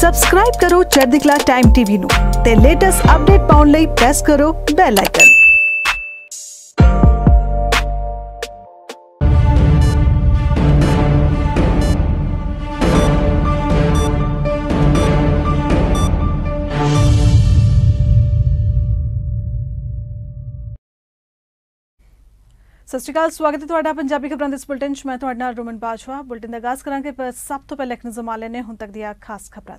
Subscribe ਕਰੋ ਚੜ੍ਹਦੀ ਕਲਾ ਟਾਈਮ ਟੀਵੀ ਨੂੰ ਤੇ ਲੇਟੈਸਟ ਅਪਡੇਟ ਪਾਉਣ ਲਈ ਪ੍ਰੈਸ ਕਰੋ ਬੈਲ ਆਈਕਨ ਸਤਿ ਸ਼੍ਰੀ ਅਕਾਲ, ਸਵਾਗਤ ਹੈ ਤੁਹਾਡਾ ਪੰਜਾਬੀ ਖਬਰਾਂ ਦੇ ਇਸ ਬੁਲਟਨ 'ਚ। ਮੈਂ ਤੁਹਾਡੇ ਨਾਲ ਰੋਮਨ ਬਾਜਵਾ। ਬੁਲਟਨ ਦਾ ਆਗਾਜ਼ ਕਰਾਂਗੇ, ਪਰ ਸਭ ਤੋਂ ਪਹਿਲਾਂ ਇੱਕ ਨਜ਼ਰ ਮਾਰ ਲੈਣੇ ਹੁਣ ਤੱਕ ਦੀਆਂ ਖਾਸ ਖਬਰਾਂ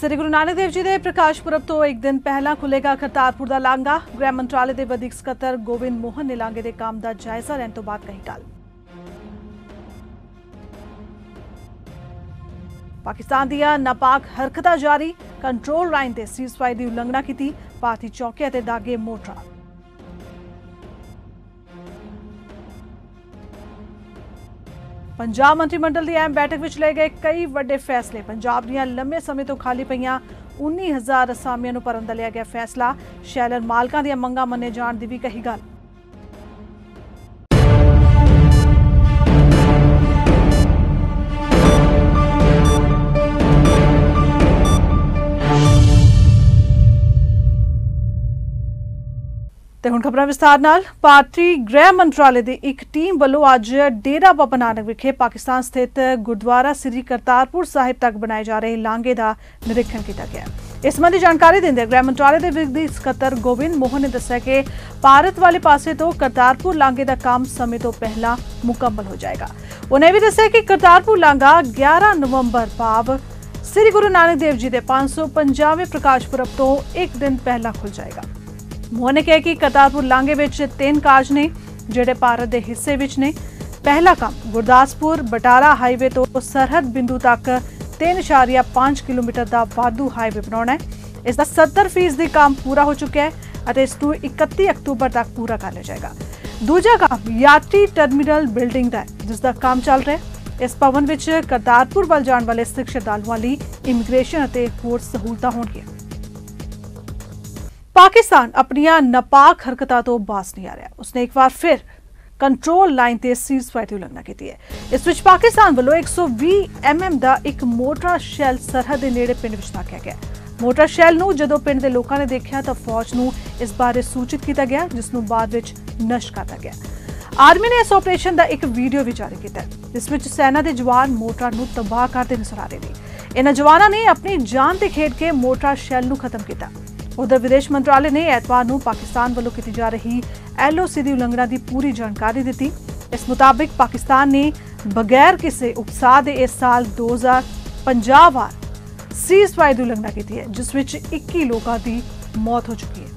ਸ੍ਰੀ ਗੁਰੂ ਨਾਨਕ ਦੇਵ ਜੀ ਦੇ ਪ੍ਰਕਾਸ਼ ਪੁਰਬ ਤੋਂ ਇੱਕ ਦਿਨ ਪਹਿਲਾਂ ਖੁੱਲੇਗਾ ਕਰਤਾਰਪੁਰ ਦਾ ਲਾਂਘਾ। ਗ੍ਰਹਿ ਮੰਤਰਾਲੇ ਦੇ ਵਧੀਕ ਸਕੱਤਰ ਗੋਬਿੰਦ ਮੋਹਨ ਨੇ ਲਾਂਘੇ ਦੇ ਕੰਮ ਦਾ ਜਾਇਜ਼ਾ ਲੈਣ ਤੋਂ ਬਾਅਦ ਕਹੀ ਗੱਲ। ਪਾਕਿਸਤਾਨ ਦੀਆਂ ਨਾਪਾਕ ਹਰਕਤਾਂ ਜਾਰੀ, ਕੰਟਰੋਲ ਲਾਈਨ ਤੇ ਸੀਜ਼ਫਾਇਰ ਦੀ ਉਲੰਘਣਾ ਕੀਤੀ, ਭਾਰਤੀ ਚੌਕੀਆਂ ਤੇ ਦਾਗੇ ਮੋਟਰਾਂ ਪੰਜਾਬ ਮੰਤਰੀ ਮੰਡਲ ਦੀ ਅਹਿਮ ਬੈਠਕ ਵਿੱਚ ਲਏ ਗਏ ਕਈ ਵੱਡੇ ਫੈਸਲੇ। ਪੰਜਾਬ ਦੀਆਂ ਲੰਮੇ ਸਮੇਂ ਤੋਂ ਖਾਲੀ ਪਈਆਂ 19000 ਅਸਾਮੀਆਂ ਨੂੰ ਭਰਨ ਦਾ ਲਿਆ ਗਿਆ ਫੈਸਲਾ। ਸ਼ੈਲਰ ਮਾਲਕਾਂ ਦੀਆਂ ਮੰਗਾਂ ਮੰਨੇ ਜਾਣ ਦੀ ਵੀ ਕਹੀ ਗੱਲ। ਤੇ ਹੁਣ ਖਬਰਾਂ ਵਿਸਥਾਰ ਨਾਲ, ਭਾਰਤੀ ਗ੍ਰਹਿ ਮੰਤਰਾਲੇ ਦੀ ਇੱਕ ਟੀਮ ਵੱਲੋਂ ਅੱਜ ਡੇਰਾ ਬਾਬਾ ਨਾਨਕ ਵਿਖੇ ਪਾਕਿਸਤਾਨ ਸਥਿਤ ਗੁਰਦੁਆਰਾ ਸ੍ਰੀ ਕਰਤਾਰਪੁਰ ਸਾਹਿਬ ਤੱਕ ਬਣਾਏ ਜਾ ਰਹੇ ਲਾਂਘੇ ਦਾ ਨਿਰੀਖਣ ਕੀਤਾ ਗਿਆ। ਇਸ ਸੰਬੰਧੀ ਜਾਣਕਾਰੀ ਦਿੰਦੇ ਗ੍ਰਹਿ ਮੰਤਰਾਲੇ ਦੇ ਵਿੱਦਿਅਕ ਸਕੱਤਰ ਗੋਬਿੰਦ ਮੋਹਨ ਨੇ ਦੱਸਿਆ ਕਿ ਭਾਰਤ ਵਾਲੇ ਪਾਸੇ ਤੋਂ ਕਰਤਾਰਪੁਰ ਲਾਂਘੇ ਦਾ ਕੰਮ ਸਮੇਂ ਤੋਂ ਪਹਿਲਾਂ ਮੁਕੰਮਲ ਹੋ ਜਾਏਗਾ। ਉਹਨੇ ਵੀ ਦੱਸਿਆ ਕਿ ਕਰਤਾਰਪੁਰ ਲਾਂਘਾ 11 ਨਵੰਬਰ ਭਾਵ ਸ੍ਰੀ ਗੁਰੂ ਨਾਨਕ ਦੇਵ ਜੀ ਦੇ 550ਵੇਂ ਪ੍ਰਕਾਸ਼ ਪੁਰਬ ਤੋਂ ਇੱਕ ਦਿਨ ਪਹਿਲਾਂ ਖੁੱਲ ਜਾਏਗਾ। ਮੋਹਨ ਨੇ ਕਿਹਾ ਕਿ ਕਰਤਾਰਪੁਰ ਲਾਂਘੇ ਵਿੱਚ ਤਿੰਨ ਕਾਰਜ ਨੇ, ਜਿਹੜੇ ਭਾਰਤ ਦੇ ਹਿੱਸੇ ਵਿੱਚ ਨੇ। ਪਹਿਲਾ ਕੰਮ ਗੁਰਦਾਸਪੁਰ, ਬਟਾਲਾ ਹਾਈਵੇ ਤੋਂ ਸਰਹੱਦ ਬਿੰਦੂ ਤੱਕ 3.5 ਕਿਲੋਮੀਟਰ ਦਾ ਵਾਧੂ ਹਾਈਵੇ ਬਣਾਉਣਾ ਹੈ। ਇਸ ਦਾ 70% ਦੀ ਕੰਮ ਪੂਰਾ ਹੋ ਚੁੱਕਿਆ ਹੈ ਅਤੇ ਇਸ ਨੂੰ 31 ਅਕਤੂਬਰ ਤੱਕ ਪੂਰਾ ਕਰ ਲਿਆ ਜਾਏਗਾ। ਦੂਜਾ ਕੰਮ ਯਾਤਰੀ ਟਰਮੀਨਲ ਬਿਲਡਿੰਗ ਦਾ ਹੈ, ਜਿਸ ਦਾ ਕੰਮ ਚੱਲ ਰਿਹਾ ਹੈ। ਇਸ ਭਵਨ ਵਿੱਚ ਕਰਤਾਰਪੁਰ ਵੱਲ ਜਾਣ ਵਾਲੇ ਸਿੱਖ ਸ਼ਰਧਾਲੂਆਂ ਲਈ ਇਮੀਗ੍ਰੇਸ਼ਨ ਅਤੇ ਹੋਰ ਸਹੂਲਤਾਂ ਹੋਣਗੀਆਂ। ਪਾਕਿਸਤਾਨ ਆਪਣੀਆਂ ਨਾਪਾਕ ਹਰਕਤਾਂ ਤੋਂ ਬਾਸ ਨਹੀਂ ਆ ਰਿਹਾ। ਉਸਨੇ ਇੱਕ ਵਾਰ ਫਿਰ ਕੰਟਰੋਲ ਲਾਈਨ ਤੇ ਸੀਜ਼ਫਾਇਰ ਦੀ ਉਲੰਘਣਾ ਕੀਤੀ ਹੈ। ਇਸ ਵਿੱਚ ਪਾਕਿਸਤਾਨ ਵੱਲੋਂ 120 ਐਮਐਮ ਦਾ ਇੱਕ ਮੋਟਰ ਸ਼ੈਲ ਸਰਹੱਦ ਦੇ ਨੇੜੇ ਪਿੰਡ ਵਿੱਚ ਨਾਕਿਆ ਗਿਆ। ਮੋਟਰ ਸ਼ੈਲ ਨੂੰ ਜਦੋਂ ਪਿੰਡ ਦੇ ਲੋਕਾਂ ਨੇ ਦੇਖਿਆ ਤਾਂ ਫੌਜ ਨੂੰ ਇਸ ਬਾਰੇ ਸੂਚਿਤ ਕੀਤਾ ਗਿਆ, ਜਿਸ ਨੂੰ ਬਾਅਦ ਵਿੱਚ ਨਸ਼ਟ ਕਰਤਾ ਗਿਆ। ਆਰਮੀ ਨੇ ਇਸ ਆਪਰੇਸ਼ਨ ਦਾ ਇੱਕ ਵੀਡੀਓ ਵੀ ਜਾਰੀ ਕੀਤਾ ਜਿਸ ਵਿੱਚ ਸੈਨਾ ਦੇ ਜਵਾਨ ਮੋਟਰਾਂ ਨੂੰ ਤਬਾਹ ਕਰਦੇ ਨਜ਼ਰ ਆ ਰਹੇ ਨੇ। ਇਹਨਾਂ ਜਵਾਨਾਂ ਨੇ ਆਪਣੀ ਜਾਨ ਤੇ ਖੇਡ ਕੇ ਮੋਟਰ ਸ਼ੈਲ ਨੂੰ ਖਤਮ ਕੀਤਾ। ਉਧਰ ਵਿਦੇਸ਼ ਮੰਤਰਾਲੇ ਨੇ ਐਤਵਾਰ ਨੂੰ ਪਾਕਿਸਤਾਨ ਵੱਲੋਂ ਕੀਤੀ ਜਾ ਰਹੀ ਐਲਓਸੀ ਦੀ ਉਲੰਘਣਾ ਦੀ ਪੂਰੀ ਜਾਣਕਾਰੀ ਦਿੱਤੀ। ਇਸ ਮੁਤਾਬਿਕ ਪਾਕਿਸਤਾਨ ਨੇ ਬਗੈਰ ਕਿਸੇ ਉਪਸਾਹ ਦੇ ਇਸ ਸਾਲ 2050 ਵਾਰ ਸੀਜ਼ਫਾਇਰ ਦੀ ਉਲੰਘਣਾ ਕੀਤੀ ਹੈ, ਜਿਸ ਵਿੱਚ 21 ਲੋਕਾਂ ਦੀ ਮੌਤ ਹੋ ਚੁੱਕੀ ਹੈ।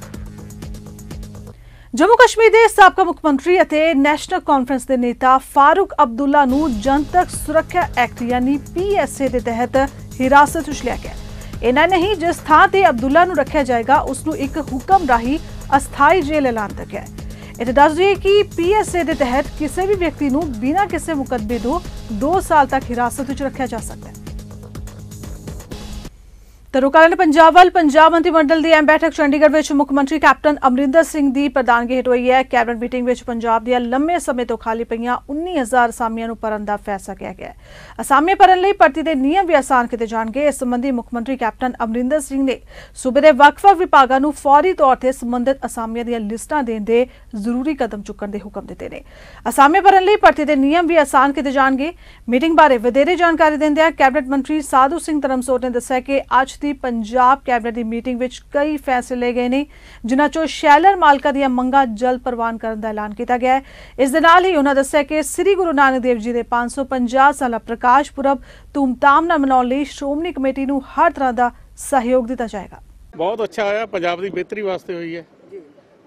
ਜੰਮੂ ਕਸ਼ਮੀਰ ਦੇ ਸਾਬਕਾ ਮੁੱਖ ਮੰਤਰੀ ਅਤੇ ਨੈਸ਼ਨਲ ਕਾਨਫਰੰਸ ਦੇ ਨੇਤਾ ਫਾਰੂਕ ਅਬਦੁੱਲਾ ਨੂੰ ਜਨਤਕ ਸੁਰੱਖਿਆ ਐਕਟ ਯਾਨੀ ਪੀਐਸਏ ਦੇ ਤਹਿਤ ਹਿਰਾਸਤ ਵਿੱਚ ਲਿਆ ਗਿਆ ਇਨਾ ਨਹੀਂ, ਜਿਸ ਥਾਂ ਤੇ ਅਬਦੁੱਲਾ ਨੂੰ ਰੱਖਿਆ ਜਾਏਗਾ ਉਸ ਨੂੰ ਇੱਕ ਹੁਕਮ ਰਾਹੀਂ ਅਸਥਾਈ ਜੇਲ੍ਹ ਐਲਾਨ ਕੀਤਾ ਗਿਆ ਹੈ। ਇਹ ਦੱਸ ਦਈਏ ਕਿ ਪੀਐਸਏ ਦੇ ਤਹਿਤ ਕਿਸੇ ਵੀ ਵਿਅਕਤੀ ਨੂੰ ਬਿਨਾਂ ਕਿਸੇ ਮੁਕੱਦਮੇ ਤੋਂ 2 ਸਾਲ ਤੱਕ ਹਿਰਾਸਤ ਵਿੱਚ ਰੱਖਿਆ ਜਾ ਸਕਦਾ ਹੈ। ਤਰੁਕਾਲਾ ਪੰਜਾਬ ਵੱਲ ਪੰਜਾਬ ਮੰਤਰੀ ਮੰਡਲ ਦੀ ਅਹਿਮ ਬੈਠਕ ਚੰਡੀਗੜ੍ਹ ਵਿੱਚ ਮੁੱਖ ਮੰਤਰੀ ਕੈਪਟਨ ਅਮਰਿੰਦਰ ਸਿੰਘ ਦੀ ਪ੍ਰਧਾਨਗੀ ਹੇਠ ਹੋਈ ਹੈ। ਕੈਬਨਿਟ ਮੀਟਿੰਗ ਵਿੱਚ ਪੰਜਾਬ ਦੀਆਂ ਲੰਮੇ ਸਮੇਂ ਤੋਂ ਖਾਲੀ ਪਈਆਂ 19000 ਅਸਾਮੀਆਂ ਨੂੰ ਭਰਨ ਦਾ ਫੈਸਲਾ ਕੀਤਾ ਗਿਆ ਹੈ। ਅਸਾਮੀਆਂ ਭਰਨ ਲਈ ਭਰਤੀ ਦੇ ਨਿਯਮ ਵੀ ਆਸਾਨ ਕੀਤੇ ਜਾਣਗੇ। ਇਸ ਸੰਬੰਧੀ ਮੁੱਖ ਮੰਤਰੀ ਕੈਪਟਨ ਅਮਰਿੰਦਰ ਸਿੰਘ ਨੇ ਸੂਬੇ ਦੇ ਵੱਖ-ਵੱਖ ਵਿਭਾਗਾਂ ਨੂੰ ਫੌਰੀ ਤੌਰ ਤੇ ਸੰਬੰਧਿਤ ਅਸਾਮੀਆਂ ਦੀਆਂ ਲਿਸਟਾਂ ਦੇਣ ਦੇ ਜ਼ਰੂਰੀ ਕਦਮ ਚੁੱਕਣ ਦੇ ਹੁਕਮ ਦਿੱਤੇ ਨੇ। ਅਸਾਮੀਆਂ ਭਰਨ ਲਈ ਭਰਤੀ ਦੇ ਨਿਯਮ ਵੀ ਆਸਾਨ ਕੀਤੇ ਜਾਣਗੇ। ਮੀਟਿੰਗ ਬਾਰੇ ਵਧੇਰੇ ਜਾਣਕਾਰੀ ਦਿੰਦਿਆਂ ਕੈਬਨਿਟ ਮੰਤਰੀ ਸਾਧੂ ਸਿੰਘ ਧਰਮਸੋਤ ਨੇ ਦੱਸਿਆ ਕਿ ਅੱਜ ਦੀ ਪੰਜਾਬ ਕੈਬਨਿਟ ਦੀ ਮੀਟਿੰਗ ਵਿੱਚ ਕਈ ਫੈਸਲੇ ਲਏ ਗਏ ਨੇ ਜਿਨ੍ਹਾਂ ਚੋਂ ਸ਼ੈਲਰ ਮਾਲਕਾਂ ਦੀਆਂ ਮੰਗਾਂ ਜਲਦ ਪ੍ਰਵਾਨ ਕਰਨ ਦਾ ਐਲਾਨ ਕੀਤਾ ਗਿਆ ਹੈ ਇਸ ਦੇ ਨਾਲ ਹੀ ਉਹਨਾਂ ਦੱਸਿਆ ਕਿ ਸ੍ਰੀ ਗੁਰੂ ਨਾਨਕ ਦੇਵ ਜੀ ਦੇ 550 ਸਾਲਾ ਪ੍ਰਕਾਸ਼ ਪੁਰਬ ਧੂਮਧਾਮ ਨਾਲ ਮਨਾਉਣ ਲਈ ਸ਼੍ਰੋਮਣੀ ਕਮੇਟੀ ਨੂੰ ਹਰ ਤਰ੍ਹਾਂ ਦਾ ਸਹਿਯੋਗ ਦਿੱਤਾ ਜਾਏਗਾ ਬਹੁਤ ਅੱਛਾ ਹੋਇਆ ਪੰਜਾਬ ਦੀ ਬਿਹਤਰੀ ਵਾਸਤੇ ਹੋਈ ਹੈ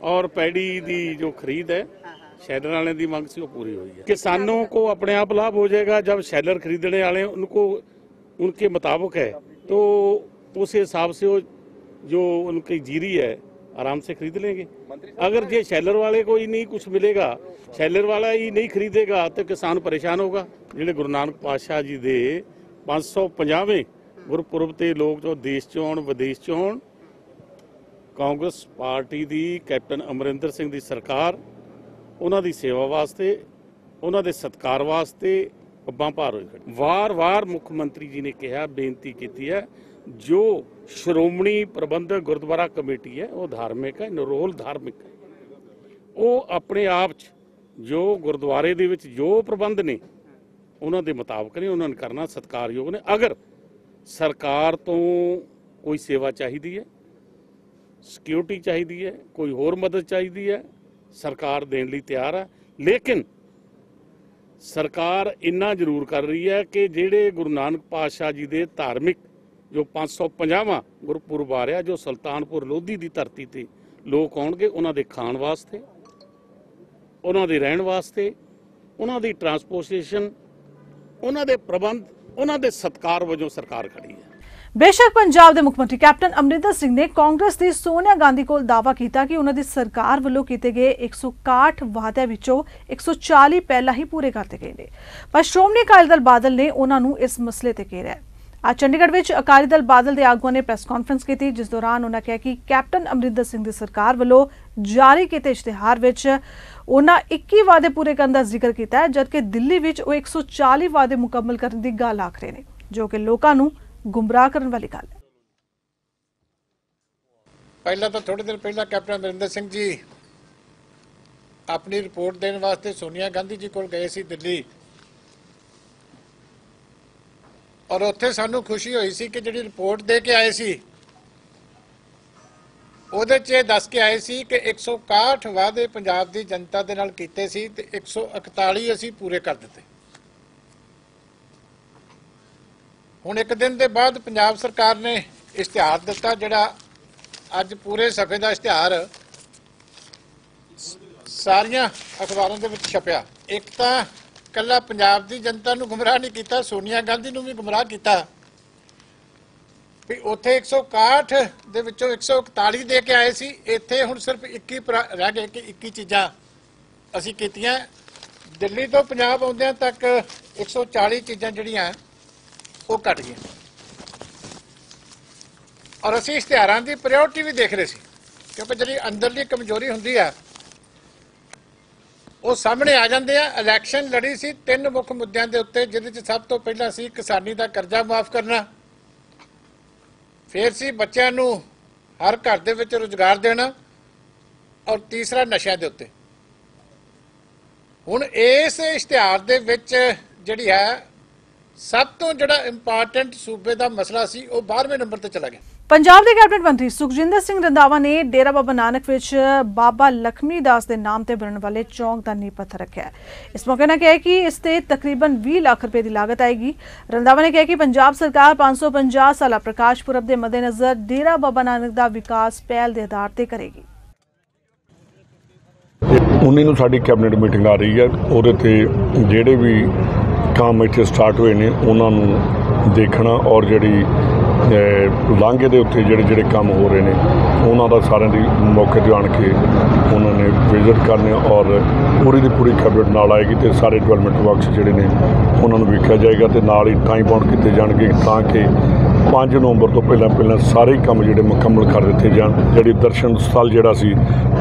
ਔਰ ਪੈੜੀ ਦੀ ਜੋ ਖਰੀਦ ਹੈ ਸ਼ੈਲਰ वाले ਦੀ ਮੰਗ ਸੀ ਉਹ ਪੂਰੀ हुई है किसानों को अपने आप लाभ हो जाएगा जब शैलर खरीदने वाले उनको उनके मुताबिक है तो उस हिसाब से वो जो उनकी जीरी है आराम से खरीद लेंगे अगर ये शैलर वाले को ही नहीं कुछ मिलेगा शैलर वाला ही नहीं खरीदेगा तो किसान परेशान होगा ਜਿਹੜੇ ਗੁਰੂ ਨਾਨਕ ਪਾਤਸ਼ਾਹ ਜੀ ਦੇ 550ਵੇਂ ਗੁਰਪੁਰਬ ਤੇ ਲੋਕ ਜੋ ਦੇਸ਼ ਚੋਂ ਆਉਣ ਵਿਦੇਸ਼ ਚੋਂ ਆਉਣ ਕਾਂਗਰਸ ਪਾਰਟੀ ਦੀ ਕੈਪਟਨ ਅਮਰਿੰਦਰ ਸਿੰਘ ਦੀ ਸਰਕਾਰ ਉਹਨਾਂ ਦੀ ਸੇਵਾ ਵਾਸਤੇ ਉਹਨਾਂ ਦੇ ਸਤਕਾਰ ਵਾਸਤੇ ਪੱਬਾਂ ਭਾਰ ਹੋਈ ਖੜੀ ਵਾਰ-ਵਾਰ ਮੁੱਖ ਮੰਤਰੀ ਜੀ ਨੇ ਕਿਹਾ ਬੇਨਤੀ ਕੀਤੀ ਹੈ ਜੋ ਸ਼੍ਰੋਮਣੀ ਪ੍ਰਬੰਧਕ ਗੁਰਦੁਆਰਾ ਕਮੇਟੀ ਹੈ, ਉਹ ਧਾਰਮਿਕ ਹੈ, ਨਿਰੋਲ ਧਾਰਮਿਕ ਹੈ। ਉਹ ਆਪਣੇ ਆਪ 'ਚ ਜੋ ਗੁਰਦੁਆਰੇ ਦੇ ਵਿੱਚ ਜੋ ਪ੍ਰਬੰਧ ਨੇ, ਉਹਨਾਂ ਦੇ ਮੁਤਾਬਕ ਨੇ, ਉਹਨਾਂ ਨੂੰ ਕਰਨਾ ਸਤਿਕਾਰਯੋਗ ਨੇ। ਅਗਰ ਸਰਕਾਰ ਤੋਂ ਕੋਈ ਸੇਵਾ ਚਾਹੀਦੀ ਹੈ ਸਿਕਿਉਰਿਟੀ ਚਾਹੀਦੀ ਹੈ, ਕੋਈ ਹੋਰ ਮਦਦ ਚਾਹੀਦੀ ਹੈ, ਸਰਕਾਰ ਦੇਣ ਲਈ ਤਿਆਰ ਹੈ। ਲੇਕਿਨ ਸਰਕਾਰ ਇੰਨਾ ਜ਼ਰੂਰ ਕਰ ਰਹੀ ਹੈ ਕਿ ਜਿਹੜੇ ਗੁਰੂ ਨਾਨਕ ਪਾਤਸ਼ਾਹ ਜੀ ਦੇ ਧਾਰਮਿਕ ਜੋ 550ਵਾਂ ਗੁਰਪੁਰਬ ਆ ਰਿਹਾ, ਜੋ ਸੁਲਤਾਨਪੁਰ ਲੋਧੀ ਦੀ ਧਰਤੀ ਤੇ ਲੋਕ ਆਉਣਗੇ, ਉਹਨਾਂ ਦੇ ਖਾਣ ਵਾਸਤੇ, ਉਹਨਾਂ ਦੇ ਰਹਿਣ ਵਾਸਤੇ, ਉਹਨਾਂ ਦੀ ਟਰਾਂਸਪੋਰਟੇਸ਼ਨ ਉਹਨਾਂ ਦੇ ਪ੍ਰਬੰਧ, ਉਹਨਾਂ ਦੇ ਸਤਕਾਰ ਵਜੋਂ ਸਰਕਾਰ ਖੜੀ ਹੈ। ਬੇਸ਼ੱਕ ਪੰਜਾਬ ਦੇ ਮੁੱਖ ਮੰਤਰੀ ਕੈਪਟਨ ਅਮਰਿੰਦਰ ਸਿੰਘ ਨੇ ਕਾਂਗਰਸ ਦੀ ਸੋਨੀਆ ਗਾਂਧੀ ਕੋਲ ਦਾਅਵਾ ਕੀਤਾ ਕਿ ਉਹਨਾਂ ਦੀ ਸਰਕਾਰ ਵੱਲੋਂ ਕੀਤੇ ਗਏ 161 ਵਾਅਦਿਆਂ ਵਿੱਚੋਂ 140 ਪਹਿਲਾਂ ਹੀ ਪੂਰੇ ਕਰ ਦਿੱਤੇ ਗਏ ਨੇ। ਪਰ ਸ਼੍ਰੋਮਣੀ ਅਕਾਲੀ ਦਲ ਬਾਦਲ ਨੇ ਉਹਨਾਂ ਨੂੰ ਇਸ ਮਸਲੇ ਤੇ ਘੇਰਿਆ ਹੈ। ਚੰਡੀਗੜ੍ਹ ਵਿੱਚ ਅਕਾਲੀ ਦਲ ਬਾਦਲ ਦੇ ਆਗੂਆਂ ਨੇ ਪ੍ਰੈਸ ਕਾਨਫਰੰਸ ਕੀਤੀ, ਜਿਸ ਦੌਰਾਨ ਉਹਨਾਂ ਕਿਹਾ ਕਿ ਕੈਪਟਨ ਅਮਰਿੰਦਰ ਸਿੰਘ ਦੀ ਸਰਕਾਰ ਵੱਲੋਂ ਜਾਰੀ ਕੀਤੇ ਇਸ਼ਤਿਹਾਰ ਵਿੱਚ ਉਹਨਾਂ 21 ਵਾਅਦੇ ਪੂਰੇ ਕਰਨ ਦਾ ਜ਼ਿਕਰ ਕੀਤਾ ਹੈ, ਜਦਕਿ ਦਿੱਲੀ ਵਿੱਚ ਉਹ 140 ਵਾਅਦੇ ਮੁਕੰਮਲ ਕਰਨ ਦੀ ਗੱਲ ਆਖ ਰਹੇ ਨੇ, ਜੋ ਕਿ ਲੋਕਾਂ ਨੂੰ ਗੁੰਮਰਾਹ ਕਰਨ ਵਾਲੀ ਗੱਲ ਹੈ ਪਹਿਲਾਂ ਤਾਂ ਥੋੜੇ ਦਿਨ ਪਹਿਲਾਂ ਕੈਪਟਨ ਅਮਰਿੰਦਰ ਸਿੰਘ ਜੀ ਆਪਣੀ ਰਿਪੋਰਟ ਦੇਣ ਵਾਸਤੇ ਸੋਨੀਆ ਗਾਂਧੀ ਜੀ ਕੋਲ ਗਏ ਸੀ ਦਿੱਲੀ ਔਰ ਉੱਥੇ ਸਾਨੂੰ ਖੁਸ਼ੀ ਹੋਈ ਸੀ ਕਿ ਜਿਹੜੀ ਰਿਪੋਰਟ ਦੇ ਕੇ ਆਏ ਸੀ, ਉਹਦੇ 'ਚ ਦੱਸ ਕੇ ਆਏ ਸੀ ਕਿ 161 ਵਾਅਦੇ ਪੰਜਾਬ ਦੀ ਜਨਤਾ ਦੇ ਨਾਲ ਕੀਤੇ ਸੀ ਤੇ 141 ਅਸੀਂ ਪੂਰੇ ਕਰ ਦਿੱਤੇ। ਹੁਣ ਇੱਕ ਦਿਨ ਦੇ ਬਾਅਦ ਪੰਜਾਬ ਸਰਕਾਰ ਨੇ ਇਸ਼ਤਿਹਾਰ ਦਿੱਤਾ, ਜਿਹੜਾ ਅੱਜ ਪੂਰੇ ਸਫੇ ਦਾ ਇਸ਼ਤਿਹਾਰ ਸਾਰੀਆਂ ਅਖਬਾਰਾਂ ਦੇ ਵਿੱਚ ਛਪਿਆ। ਇੱਕ ਤਾਂ ਕੱਲਾ ਪੰਜਾਬ ਦੀ ਜਨਤਾ ਨੂੰ ਗੁੰਮਰਾਹ ਨਹੀਂ ਕੀਤਾ, ਸੋਨੀਆ ਗਾਂਧੀ ਨੂੰ ਵੀ ਗੁੰਮਰਾਹ ਕੀਤਾ। ਵੀ ਉੱਥੇ 161 ਦੇ ਵਿੱਚੋਂ 141 ਦੇ ਕੇ ਆਏ ਸੀ, ਇੱਥੇ ਹੁਣ ਸਿਰਫ 21 ਪਰਾ- ਰਹਿ ਗਏ ਕਿ 21 ਚੀਜ਼ਾਂ ਅਸੀਂ ਕੀਤੀਆਂ। ਦਿੱਲੀ ਤੋਂ ਪੰਜਾਬ ਆਉਂਦਿਆਂ ਤੱਕ 140 ਚੀਜ਼ਾਂ ਜਿਹੜੀਆਂ, ਉਹ ਘਟ ਗਈਆਂ। ਔਰ ਅਸੀਂ ਇਸ਼ਤਿਹਾਰਾਂ ਦੀ ਪ੍ਰਾਇੋਰਟੀ ਵੀ ਦੇਖ ਰਹੇ ਸੀ, ਕਿਉਂਕਿ ਜਿਹੜੀ ਅੰਦਰਲੀ ਕਮਜ਼ੋਰੀ ਹੁੰਦੀ ਆ ਉਹ ਸਾਹਮਣੇ ਆ ਜਾਂਦੇ ਆ। ਇਲੈਕਸ਼ਨ ਲੜੀ ਸੀ। ਤਿੰਨ ਮੁੱਖ ਮੁੱਦਿਆਂ ਦੇ ਉੱਤੇ, ਜਿਹਦੇ ਵਿੱਚ ਸਭ ਤੋਂ ਪਹਿਲਾਂ ਸੀ ਕਿਸਾਨੀ ਦਾ ਕਰਜ਼ਾ ਮਾਫ ਕਰਨਾ। ਫਿਰ ਸੀ ਬੱਚਿਆਂ ਨੂੰ ਹਰ ਘਰ ਦੇ ਵਿੱਚ ਰੋਜ਼ਗਾਰ ਦੇਣਾ। ਔਰ ਤੀਸਰਾ ਨਸ਼ਿਆਂ ਦੇ ਉੱਤੇ। ਹੁਣ ਇਸ ਇਸ਼ਤਿਹਾਰ ਦੇ ਵਿੱਚ ਜਿਹੜੀ ਹੈ, ਸਭ ਤੋਂ ਜਿਹੜਾ ਇੰਪੋਰਟੈਂਟ ਸੂਬੇ ਦਾ ਮਸਲਾ ਸੀ, ਉਹ 12ਵੇਂ ਨੰਬਰ ਤੇ ਚਲਾ ਗਿਆ। ਪੰਜਾਬ ਦੇ ਕੈਬਨਿਟ ਮੰਤਰੀ ਸੁਖਜਿੰਦਰ ਸਿੰਘ ਰੰਧਾਵਾ ਨੇ ਡੇਰਾ ਬਾਬਾ ਨਾਨਕ ਵਿੱਚ ਬਾਬਾ ਲਖਮੀ ਦਾਸ ਦੇ ਨਾਮ ਤੇ ਬਣਨ ਵਾਲੇ ਚੌਂਕ ਦਾ ਨੀਂਹ ਪੱਥਰ ਰੱਖਿਆ ਹੈ। ਇਸ ਮੌਕੇ ਨਾਲ ਕਿਹਾ ਕਿ ਇਸ ਤੇ ਤਕਰੀਬਨ 20 ਲੱਖ ਰੁਪਏ ਦੀ ਲਾਗਤ ਆਏਗੀ। ਰੰਧਾਵਾ ਨੇ ਕਿਹਾ ਕਿ ਪੰਜਾਬ ਸਰਕਾਰ 550 ਸਾਲਾ ਪ੍ਰਕਾਸ਼ ਪੁਰਬ ਦੇ ਮੱਦੇਨਜ਼ਰ ਡੇਰਾ ਬਾਬਾ ਨਾਨਕ ਦਾ ਵਿਕਾਸ ਪਹਿਲ ਦੇ ਆਧਾਰ ਤੇ ਕਰੇਗੀ। 19 ਨੂੰ ਸਾਡੀ ਕੈਬਨਿਟ ਮੀਟਿੰਗ ਆ ਰਹੀ ਹੈ। ਉਹਦੇ ਤੇ ਜਿਹੜੇ ਵੀ ਕੰਮ ਇੱਥੇ ਸਟਾਰਟ ਹੋਏ ਨੇ ਉਹਨਾਂ ਨੂੰ ਦੇਖਣਾ ਔਰ ਜਿਹੜੀ ਲਾਂਘੇ ਦੇ ਉੱਤੇ ਜਿਹੜੇ ਜਿਹੜੇ ਕੰਮ ਹੋ ਰਹੇ ਨੇ, ਉਹਨਾਂ ਦਾ ਸਾਰਿਆਂ ਦੀ ਮੌਕੇ ਤੇ ਆਣ ਕੇ ਉਹਨਾਂ ਨੇ ਵਿਜ਼ਿਟ ਕਰਨੇ ਔਰ ਪੂਰੀ ਦੀ ਪੂਰੀ ਕੈਬਨਿਟ ਨਾਲ ਆਏਗੀ ਤੇ ਸਾਰੇ ਡਿਵੈਲਪਮੈਂਟ ਵਰਕਸ ਜਿਹੜੇ ਨੇ, ਉਹਨਾਂ ਨੂੰ ਵੇਖਿਆ ਜਾਏਗਾ ਤੇ ਨਾਲ ਹੀ ਟਾਈਮ ਬਾਉਂਡ ਕੀਤੇ ਜਾਣਗੇ ਤਾਂ ਕਿ 5 ਨਵੰਬਰ ਤੋਂ ਪਹਿਲਾਂ ਪਹਿਲਾਂ ਸਾਰੇ ਕੰਮ ਜਿਹੜੇ ਮੁਕੰਮਲ ਕਰ ਦਿੱਤੇ ਜਾਣ। ਜਿਹੜੀ ਦਰਸ਼ਨ ਸਥਲ ਜਿਹੜਾ ਸੀ,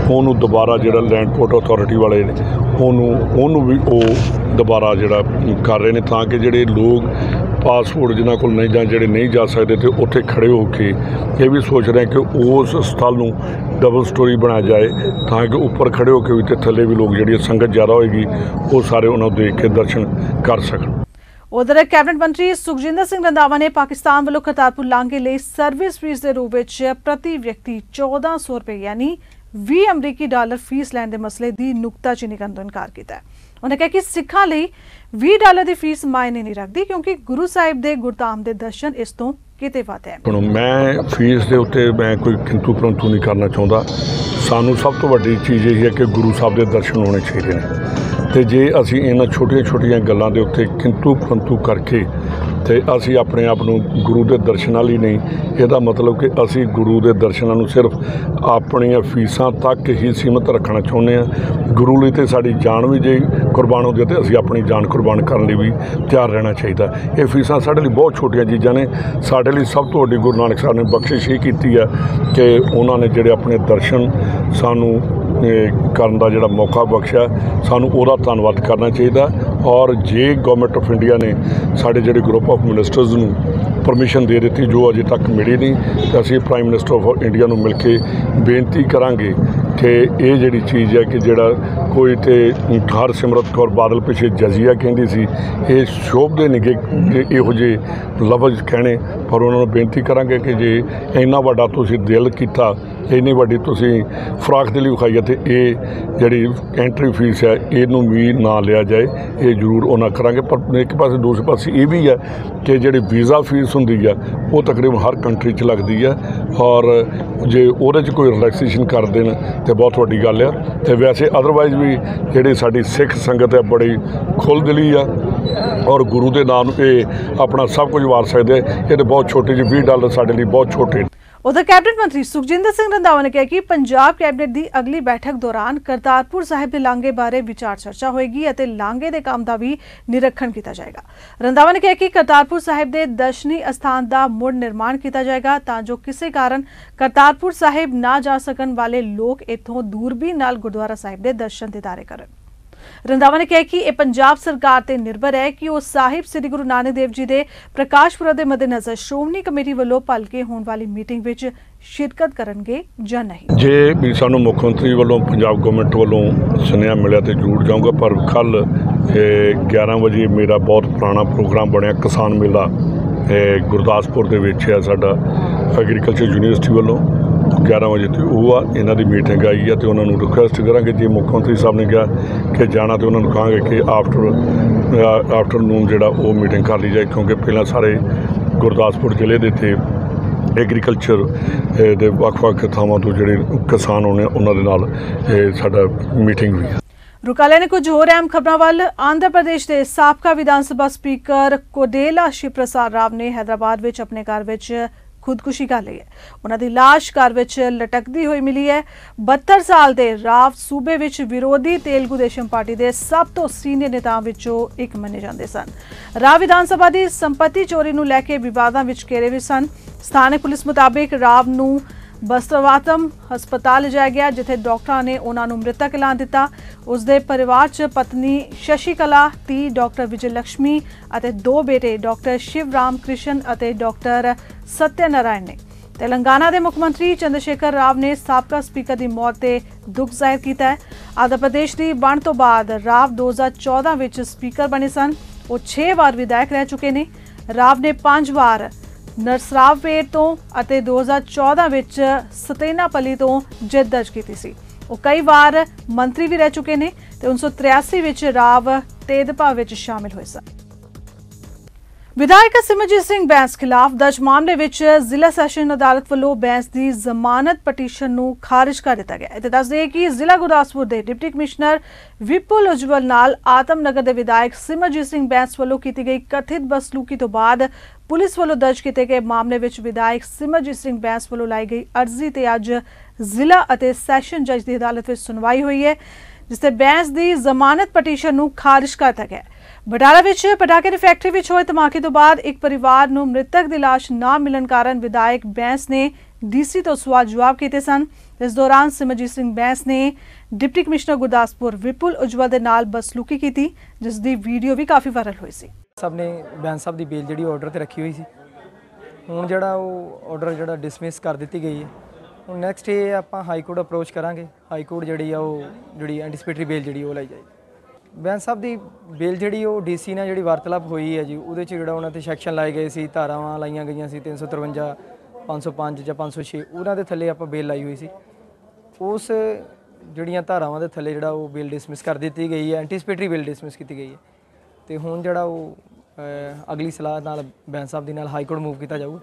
ਉਹਨੂੰ ਦੁਬਾਰਾ ਜਿਹੜਾ ਲੈਂਡ ਪੋਰਟ ਅਥਾਰਟੀ ਵਾਲੇ ਨੇ, ਉਹਨੂੰ ਉਹਨੂੰ ਵੀ ਉਹ ਦੁਬਾਰਾ ਜਿਹੜਾ ਕਰ ਰਹੇ ਨੇ ਤਾਂ ਕਿ ਜਿਹੜੇ ਲੋਕ ਪਾਸਪੋਰਟ ਜਿਨ੍ਹਾਂ ਕੋਲ ਨਹੀਂ ਜਾਂ ਜਿਹੜੇ ਨਹੀਂ ਜਾ ਸਕਦੇ ਤੇ ਉੱਥੇ ਖੜੇ ਹੋ ਕੇ ਇਹ ਵੀ ਸੋਚ ਰਹੇ ਕਿ ਉਸ ਸਥਲ ਨੂੰ ਡਬਲ ਸਟੋਰੀ ਬਣਾਇਆ ਜਾਏ, ਤਾਂ ਕਿ ਉੱਪਰ ਖੜੇ ਹੋ ਕੇ ਵੀ ਤੇ ਥੱਲੇ ਵੀ ਲੋਕ ਜਿਹੜੀ ਸੰਗਤ ਜ਼ਿਆਦਾ ਹੋਏਗੀ, ਉਹ ਸਾਰੇ ਉਹਨਾਂ ਨੂੰ ਦੇਖ ਕੇ ਦਰਸ਼ਨ ਕਰ ਸਕਣ। ਉਧਰ ਕੈਬਨਿਟ ਮੰਤਰੀ ਸੁਖਜਿੰਦਰ ਸਿੰਘ ਰੰਧਾਵਾ ਨੇ ਪਾਕਿਸਤਾਨ ਵੱਲੋਂ ਕਰਤਾਰਪੁਰ ਲਾਂਘੇ ਲਈ ਸਰਵਿਸ ਫੀਸ ਦੇ ਰੂਪ ਵਿੱਚ ਪ੍ਰਤੀ ਵਿਅਕਤੀ 1400 ਰੁਪਏ ਯਾਨੀ 20 ਅਮਰੀਕੀ ਡਾਲਰ ਫੀਸ ਲੈਣ ਦੇ ਮਸਲੇ ਦੀ ਨੁਕਤਾਚੀਨੀ ਕਰਨ ਤੋਂ ਇਨਕਾਰ ਕੀਤਾ ਹੈ। ਉਹਨੇ ਕਿਹਾ ਕਿ ਸਿੱਖਾਂ ਲਈ 20 ਡਾਲਰ ਦੀ ਫੀਸ ਮਾਇਨੇ ਨਹੀਂ ਰੱਖਦੀ ਕਿਉਂਕਿ ਗੁਰੂ ਸਾਹਿਬ ਦੇ ਗੁਰਧਾਮ ਦੇ ਦਰਸ਼ਨ ਇਸ ਤੋਂ ਕਿਤੇ ਵੱਧ ਹੈ? ਹੁਣ ਮੈਂ ਫੀਸ ਦੇ ਉੱਤੇ ਮੈਂ ਕੋਈ ਕਿੰਤੂ ਪਰੰਤੂ ਨਹੀਂ ਕਰਨਾ ਚਾਹੁੰਦਾ। ਸਾਨੂੰ ਸਭ ਤੋਂ ਵੱਡੀ ਚੀਜ਼ ਇਹ ਹੈ ਕਿ ਗੁਰੂ ਸਾਹਿਬ ਦੇ ਦਰਸ਼ਨ ਹੋਣੇ ਚਾਹੀਦੇ ਨੇ। ਤੇ ਜੇ ਅਸੀਂ ਇਹਨਾਂ ਛੋਟੀਆਂ ਛੋਟੀਆਂ ਗੱਲਾਂ ਦੇ ਉੱਤੇ ਕਿੰਤੂ ਪਰੰਤੂ ਕਰਕੇ ਤੇ ਅਸੀਂ ਆਪਣੇ ਆਪ ਨੂੰ ਗੁਰੂ ਦੇ ਦਰਸ਼ਨਾਂ ਲਈ ਨਹੀਂ। ਇਹਦਾ ਮਤਲਬ ਕਿ ਅਸੀਂ ਗੁਰੂ ਦੇ ਦਰਸ਼ਨਾਂ ਨੂੰ ਸਿਰਫ ਆਪਣੀਆਂ ਫੀਸਾਂ ਤੱਕ ਹੀ ਸੀਮਤ ਰੱਖਣਾ ਚਾਹੁੰਦੇ ਹਾਂ। ਗੁਰੂ ਲਈ ਤੇ ਸਾਡੀ ਜਾਨ ਵੀ ਜੇ ਕੁਰਬਾਨ ਹੁੰਦੀ ਹੈ ਤੇ ਅਸੀਂ ਆਪਣੀ ਜਾਨ ਕੁਰਬਾਨ ਕਰਨ ਲਈ ਵੀ ਤਿਆਰ ਰਹਿਣਾ ਚਾਹੀਦਾ। ਇਹ ਫੀਸਾਂ ਸਾਡੇ ਲਈ ਬਹੁਤ ਛੋਟੀਆਂ ਚੀਜ਼ਾਂ ਨੇ। ਸਾਡੇ ਲਈ ਸਭ ਤੋਂ ਵੱਡੀ ਗੁਰੂ ਨਾਨਕ ਸਾਹਿਬ ਨੇ ਬਖਸ਼ਿਸ਼ ਇਹ ਕੀਤੀ ਹੈ ਕਿ ਉਹਨਾਂ ਨੇ ਜਿਹੜੇ ਆਪਣੇ ਦਰਸ਼ਨ ਸਾਨੂੰ ਕਰਨ ਦਾ ਜਿਹੜਾ ਮੌਕਾ ਬਖਸ਼ਿਆ, ਸਾਨੂੰ ਉਹਦਾ ਧੰਨਵਾਦ ਕਰਨਾ ਚਾਹੀਦਾ। ਔਰ ਜੇ ਗਵਰਨਮੈਂਟ ਆਫ ਇੰਡੀਆ ਨੇ ਸਾਡੇ ਜਿਹੜੇ ਗਰੁੱਪ ਆਫ ਮਿਨਿਸਟਰਸ ਨੂੰ ਪਰਮਿਸ਼ਨ ਦੇ ਦਿੱਤੀ, ਜੋ ਅਜੇ ਤੱਕ ਮਿਲੀ ਨਹੀਂ, ਤੇ ਅਸੀਂ ਪ੍ਰਾਈਮ ਮਿਨਿਸਟਰ ਆਫ ਇੰਡੀਆ ਨੂੰ ਮਿਲ ਕੇ ਬੇਨਤੀ ਕਰਾਂਗੇ ਕਿ ਇਹ ਜਿਹੜੀ ਚੀਜ਼ ਹੈ ਕਿ ਜਿਹੜਾ ਕੋਈ ਤੇ ਹਰ ਸਿਮਰਤ ਕੌਰ ਬਾਦਲ ਪਿੱਛੇ ਜਜ਼ੀਆ ਕਹਿੰਦੀ ਸੀ, ਇਹ ਸ਼ੋਭਦੇ ਨਹੀਂ ਕਿ ਇਹੋ ਜਿਹੇ ਲਫ਼ਜ਼ ਕਹਿਣੇ ਔਰ ਉਹਨਾਂ ਨੂੰ ਬੇਨਤੀ ਕਰਾਂਗੇ ਕਿ ਜੇ ਇੰਨਾ ਵੱਡਾ ਤੁਸੀਂ ਦਿਲ ਕੀਤਾ, ਇੰਨੀ ਵੱਡੀ ਤੁਸੀਂ ਫਰਾਖ ਲਈ ਵਿਖਾਈ ਹੈ ਤੇ ਇਹ ਜਿਹੜੀ ਐਂਟਰੀ ਫੀਸ ਹੈ, ਇਹਨੂੰ ਵੀ ਨਾ ਲਿਆ ਜਾਏ, ਇਹ ਜ਼ਰੂਰ ਉਹਨਾਂ ਕਰਾਂਗੇ ਪਰ ਇੱਕ ਪਾਸੇ, ਦੂਸਰੇ ਪਾਸੇ ਇਹ ਵੀ ਹੈ ਕਿ ਜਿਹੜੀ ਵੀਜ਼ਾ ਫੀਸ ਹੁੰਦੀ ਹੈ, ਉਹ ਤਕਰੀਬਨ ਹਰ ਕੰਟਰੀ 'ਚ ਲੱਗਦੀ ਹੈ ਔਰ ਜੇ ਉਹਦੇ 'ਚ ਕੋਈ ਰਿਲੈਕਸੇਸ਼ਨ ਕਰ ਦੇਣ ਤੇ ਬਹੁਤ ਵੱਡੀ ਗੱਲ ਆ ਤੇ ਵੈਸੇ ਅਦਰਵਾਈਜ਼ ਵੀ ਜਿਹੜੀ ਸਾਡੀ ਸਿੱਖ ਸੰਗਤ ਹੈ, ਬੜੀ ਖੁੱਲ੍ਹ ਖੁੱਲ੍ਹਦਿਲੀ ਆ ਔਰ ਗੁਰੂ ਦੇ ਨਾਮ ਨੂੰ ਇਹ ਆਪਣਾ ਸਭ ਕੁਝ ਵਾਰ ਸਕਦੇ ਆ। ਇਹ ਤੇ ਬਹੁਤ ਛੋਟੇ ਜਿਹੇ 20 ਡਾਲਰ ਸਾਡੇ ਲਈ ਬਹੁਤ ਛੋਟੇ। ਨੇ ਉਧਰ ਕੈਬਨਿਟ ਮੰਤਰੀ ਸੁਖਜਿੰਦਰ ਸਿੰਘ ਰੰਧਾਵਾ ਨੇ ਕਿਹਾ ਕਿ ਪੰਜਾਬ ਕੈਬਨਿਟ ਦੀ ਅਗਲੀ ਬੈਠਕ ਦੌਰਾਨ ਕਰਤਾਰਪੁਰ ਸਾਹਿਬ ਦੇ ਲਾਂਘੇ ਬਾਰੇ ਵਿਚਾਰ ਚਰਚਾ ਹੋਏਗੀ ਅਤੇ ਲਾਂਘੇ ਦੇ ਕੰਮ ਦਾ ਵੀ ਨਿਰੀਖਣ ਕੀਤਾ ਜਾਏਗਾ। ਰੰਧਾਵਾ ਨੇ ਕਿਹਾ ਕਿ ਕਰਤਾਰਪੁਰ ਸਾਹਿਬ ਦੇ ਦਰਸ਼ਨੀ ਅਸਥਾਨ ਦਾ ਮੁੜ ਨਿਰਮਾਣ ਕੀਤਾ ਜਾਏਗਾ ਤਾਂ ਜੋ ਕਿਸੇ ਕਾਰਨ ਕਰਤਾਰਪੁਰ ਸਾਹਿਬ ਨਾ ਜਾ ਸਕਣ ਵਾਲੇ ਲੋਕ ਇੱਥੋਂ ਦੂਰਬੀਨ ਨਾਲ ਗੁਰਦੁਆਰਾ ਸਾਹਿਬ ਦੇ ਦਰਸ਼ਨ ਦਿਦਾਰੇ ਕਰਨ। ਰੰਧਾਵਾ ਨੇ ਕਿਹਾ ਕਿ ਇਹ ਪੰਜਾਬ ਸਰਕਾਰ ਤੇ ਨਿਰਭਰ ਹੈ ਕਿ ਉਹ ਸਾਹਿਬ ਸ੍ਰੀ ਗੁਰੂ ਨਾਨਕ ਦੇਵ ਜੀ ਦੇ ਪ੍ਰਕਾਸ਼ ਪੁਰਬ ਦੇ ਮੱਦੇਨਜ਼ਰ ਸ਼੍ਰੋਮਣੀ ਕਮੇਟੀ ਵੱਲੋਂ ਭਲਕੇ ਹੋਣ ਵਾਲੀ ਮੀਟਿੰਗ ਵਿੱਚ ਸ਼ਿਰਕਤ ਕਰਨਗੇ ਜਾਂ ਨਹੀਂ। ਜੇ ਵੀ ਸਾਨੂੰ ਮੁੱਖ ਮੰਤਰੀ ਵੱਲੋਂ ਪੰਜਾਬ ਗਵਰਨਮੈਂਟ ਵੱਲੋਂ ਸੁਨੇਹਾ ਮਿਲਿਆ ਤੇ ਜ਼ਰੂਰ ਜਾਊਂਗਾ ਪਰ ਕੱਲ 11 ਵਜੇ ਮੇਰਾ ਬਹੁਤ ਪੁਰਾਣਾ ਪ੍ਰੋਗਰਾਮ ਬਣਿਆ ਕਿਸਾਨ ਮੇਲਾ ਇਹ ਗੁਰਦਾਸਪੁਰ ਦੇ ਵਿੱਚ ਹੈ ਸਾਡਾ ਐਗਰੀਕਲਚਰ ਯੂਨੀਵਰਸਿਟੀ ਵੱਲੋਂ। 11 ਵਜੇ ਤੇ ਉਹ ਆ, ਇਹਨਾਂ ਦੀ ਮੀਟਿੰਗ ਆਈ ਹੈ ਤੇ ਉਹਨਾਂ ਨੂੰ ਰਿਕੁਐਸਟ ਕਰਾਂਗੇ ਜੇ ਮੁੱਖ ਮੰਤਰੀ ਸਾਹਿਬ ਨੇ ਕਿਹਾ ਕਿ ਜਾਣਾ ਤੇ ਉਹਨਾਂ ਨੂੰ ਕਹਾਂਗੇ ਕਿ ਆਫਟਰ ਆਫਟਰਨੂਨ ਜਿਹੜਾ ਉਹ ਮੀਟਿੰਗ ਕਰ ਲਈ ਜਾਏ ਕਿਉਂਕਿ ਪਹਿਲਾਂ ਸਾਰੇ ਗੁਰਦਾਸਪੁਰ ਜ਼ਿਲ੍ਹੇ ਦੇ ਤੇ ਐਗਰੀਕਲਚਰ ਦੇ ਵੱਖ-ਵੱਖ ਥਾਵਾਂ ਤੋਂ ਜਿਹੜੇ ਕਿਸਾਨ ਹੋਣੇ ਉਹਨਾਂ ਦੇ ਨਾਲ ਇਹ ਸਾਡਾ ਮੀਟਿੰਗ ਹੋਈ रुकाले ने कुछ और अहम खबर वाल आंध्र प्रदेश के सबका विधान सभा स्पीकर कोडेला ਰਾਵ ਨੇ राव ਵਿੱਚ ਆਪਣੇ ਘਰ ਵਿੱਚ ਖੁਦਕੁਸ਼ੀ ਕਰ ਲਈ ਹੈ। ਉਹਨਾਂ ਦੀ ਲਾਸ਼ ਘਰ ਵਿੱਚ ਲਟਕਦੀ ਹੋਈ ਮਿਲੀ ਹੈ। 72 ਸਾਲ ਦੇ ਰਾਵ ਸੂਬੇ ਵਿੱਚ ਵਿਰੋਧੀ ਤੇਲਗੂ ਦੇਸ਼ਮ ਪਾਰਟੀ ਦੇ ਸਭ ਤੋਂ ਸੀਨੀਅਰ ਨੇਤਾਵਾਂ ਵਿੱਚੋਂ ਇੱਕ ਮੰਨੇ ਜਾਂਦੇ ਸਨ। ਰਾਵ ਵਿਧਾਨ ਸਭਾ ਦੀ ਸੰਪਤੀ ਚੋਰੀ ਨੂੰ ਲੈ ਕੇ ਵਿਵਾਦਾਂ ਵਿੱਚ ਘੇਰੇ ਵੀ ਸਨ। ਸਥਾਨਕ ਪੁਲਿਸ ਮੁਤਾਬਿਕ ਰਾਵ ਨੂੰ ਬਸਤਵਾਤਮ ਹਸਪਤਾਲ ਲਿਜਾਇਆ ਗਿਆ, ਜਿੱਥੇ ਡਾਕਟਰਾਂ ਨੇ ਉਹਨਾਂ ਨੂੰ ਮ੍ਰਿਤਕ ਐਲਾਨ ਦਿੱਤਾ। ਉਸ ਦੇ ਪਰਿਵਾਰ 'ਚ ਪਤਨੀ ਸ਼ਸ਼ੀ ਕਲਾ ਧੀ ਡਾਕਟਰ ਵਿਜੇ ਲక్ష్ਮੀ ਅਤੇ ਦੋ ਬੇਟੇ ਡਾਕਟਰ ਸ਼ਿਵ ਰਾਮ ਕ੍ਰਿਸ਼ਨ ਅਤੇ ਡਾਕਟਰ ਸਤਿਆ ਨਾਰਾਇਣ ਨੇ। ਤੇਲੰਗਾਨਾ ਦੇ ਮੁੱਖ ਮੰਤਰੀ ਚੰਦਰਸ਼ੇਖਰ ਰਾਵ ਨੇ ਸਾਬਕਾ ਸਪੀਕਰ ਦੀ ਮੌਤ ਤੇ ਦੁੱਖ ਜ਼ਾਹਿਰ ਕੀਤਾ ਹੈ। ਆਂਧਰਾ ਪ੍ਰਦੇਸ਼ ਦੀ ਬਣ ਤੋਂ ਬਾਅਦ ਰਾਵ 2014 ਵਿੱਚ ਸਪੀਕਰ ਬਣੇ ਸਨ। ਉਹ 6 ਵਾਰ ਵਿਧਾਇਕ ਰਹਿ ਚੁੱਕੇ ਨੇ। ਰਾਵ ਨੇ 5 ਵਾਰ ਨਰਸਰਾਵਪੇਟ ਤੋਂ ਅਤੇ 2014 ਵਿੱਚ ਸਤੇਨਾਪਲੀ ਤੋਂ ਜਿੱਤ ਦਰਜ ਕੀਤੀ ਸੀ। ਉਹ ਕਈ ਵਾਰ ਮੰਤਰੀ ਵੀ ਰਹਿ ਚੁੱਕੇ ਨੇ ਤੇ 1983 ਵਿੱਚ ਰਾਵ ਤੇਦਪਾ ਵਿੱਚ ਸ਼ਾਮਿਲ ਹੋਏ ਸਨ। ਵਿਧਾਇਕ ਸਿਮਰਜੀਤ ਸਿੰਘ ਬੈਂਸ ਖਿਲਾਫ ਦਰਜ ਮਾਮਲੇ ਵਿੱਚ ਜ਼ਿਲ੍ਹਾ ਸੈਸ਼ਨ ਅਦਾਲਤ ਵੱਲੋਂ ਬੈਂਸ ਦੀ ਜ਼ਮਾਨਤ ਪਟੀਸ਼ਨ ਨੂੰ ਖਾਰਜ ਕਰ ਦਿੱਤਾ ਗਿਆ ਹੈ। ਤੇ ਦੱਸ ਦਈਏ ਕਿ ਜ਼ਿਲ੍ਹਾ ਗੁਰਦਾਸਪੁਰ ਦੇ ਡਿਪਟੀ ਕਮਿਸ਼ਨਰ ਵਿਪੁਲ ਉਜਵਲ ਨਾਲ ਆਤਮਨਗਰ ਦੇ ਵਿਧਾਇਕ ਸਿਮਰਜੀਤ ਸਿੰਘ ਬੈਂਸ ਵੱਲੋਂ ਕੀਤੀ ਗਈ ਕਥਿਤ ਬਸਲੂਕੀ ਤੋਂ ਬਾਅਦ ਪੁਲਿਸ ਵੱਲੋਂ ਦਰਜ ਕੀਤੇ ਗਏ ਮਾਮਲੇ ਵਿੱਚ ਵਿਧਾਇਕ ਸਿਮਰਜੀਤ ਸਿੰਘ ਬੈਂਸ ਵੱਲੋਂ ਲਾਈ ਗਈ ਅਰਜ਼ੀ ਤੇ ਅੱਜ ਜ਼ਿਲ੍ਹਾ ਅਤੇ ਸੈਸ਼ਨ ਜੱਜ ਦੀ ਅਦਾਲਤ ਵਿੱਚ ਸੁਣਵਾਈ ਹੋਈ ਹੈ, ਜਿਸ ਤੇ ਬੈਂਸ ਦੀ ਜ਼ਮਾਨਤ ਪਟੀਸ਼ਨ ਨੂੰ ਖਾਰਜ ਕਰ ਦਿੱਤਾ ਗਿਆ ਬਟਾਲਾ ਵਿੱਚ ਪਟਾਕੇ ਦੀ ਫੈਕਟਰੀ ਵਿੱਚ ਹੋਏ ਧਮਾਕੇ ਤੋਂ ਬਾਅਦ ਇੱਕ ਪਰਿਵਾਰ ਨੂੰ ਮ੍ਰਿਤਕ ਦੀ ਲਾਸ਼ ਨਾ ਮਿਲਣ ਕਾਰਨ ਵਿਧਾਇਕ ਬੈਂਸ ਨੇ ਡੀਸੀ ਤੋਂ ਸਵਾਲ ਜਵਾਬ ਕੀਤੇ ਸਨ। ਇਸ ਦੌਰਾਨ ਸਿਮਰਜੀਤ ਸਿੰਘ ਬੈਂਸ ਨੇ ਡਿਪਟੀ ਕਮਿਸ਼ਨਰ ਗੁਰਦਾਸਪੁਰ ਵਿਪੁਲ ਉਜਵਲ ਦੇ ਨਾਲ ਬਸਲੂਕੀ ਕੀਤੀ, ਜਿਸ ਦੀ ਵੀਡੀਓ ਵੀ ਕਾਫੀ ਵਾਇਰਲ ਹੋਈ ਸੀ। ਸਭ ਨੇ, ਬੈਂਸ ਸਾਹਿਬ ਦੀ ਬੇਲ ਜਿਹੜੀ ਆਰਡਰ ਤੇ ਰੱਖੀ ਹੋਈ ਸੀ। ਹੁਣ ਜਿਹੜਾ ਉਹ ਆਰਡਰ ਜਿਹੜਾ ਡਿਸਮਿਸ ਕਰ ਦਿੱਤੀ ਗਈ ਹੈ। ਹੁਣ ਨੈਕਸਟ ਇਹ ਆਪਾਂ ਹਾਈ ਕੋਰਟ ਅਪਰੋਚ ਕਰਾਂਗੇ। ਹਾਈ ਕੋਰਟ ਜਿਹੜੀ ਆ ਉਹ, ਜਿਹੜੀ ਐਂਟੀਸਪੇਟਰੀ ਬੇਲ ਜਿਹੜੀ ਉਹ ਲਈ ਜਾਏਗੀ। ਬੈਂਸ ਸਾਹਿਬ ਦੀ ਬੇਲ ਜਿਹੜੀ ਉਹ ਡੀਸੀ ਨਾਲ ਜਿਹੜੀ ਵਾਰਤਾਲਾਪ ਹੋਈ ਹੈ ਜੀ, ਉਹਦੇ ਚ ਜਿਹੜਾ ਉਹਨਾਂ ਤੇ ਸੈਕਸ਼ਨ ਲਾਏ ਗਏ ਸੀ, ਧਾਰਾਵਾਂ ਲਾਈਆਂ ਗਈਆਂ ਸੀ 353 505 ਜਾਂ 506 ਉਹਨਾਂ ਦੇ ਥੱਲੇ ਆਪਾਂ ਬੇਲ ਲਾਈ ਹੋਈ ਸੀ। ਉਸ ਜਿਹੜੀਆਂ ਧਾਰਾਵਾਂ ਦੇ ਥੱਲੇ ਜਿਹੜਾ ਉਹ ਬੇਲ ਡਿਸਮਿਸ ਕਰ ਦਿੱਤੀ ਗਈ ਹੈ ਐਂਟੀਸਪੇਟਰੀ ਬੇਲ ਡਿਸਮਿਸ ਕੀਤੀ ਗਈ ਹੈ। ਤੇ ਹੁਣ ਜਿਹੜਾ ਉਹ ਅਗਲੀ ਸਲਾਹ ਨਾਲ ਬੈਂਸ ਸਾਹਿਬ ਦੀ ਨਾਲ ਹਾਈ ਕੋਰਟ ਮੂਵ ਕੀਤਾ ਜਾਊਗਾ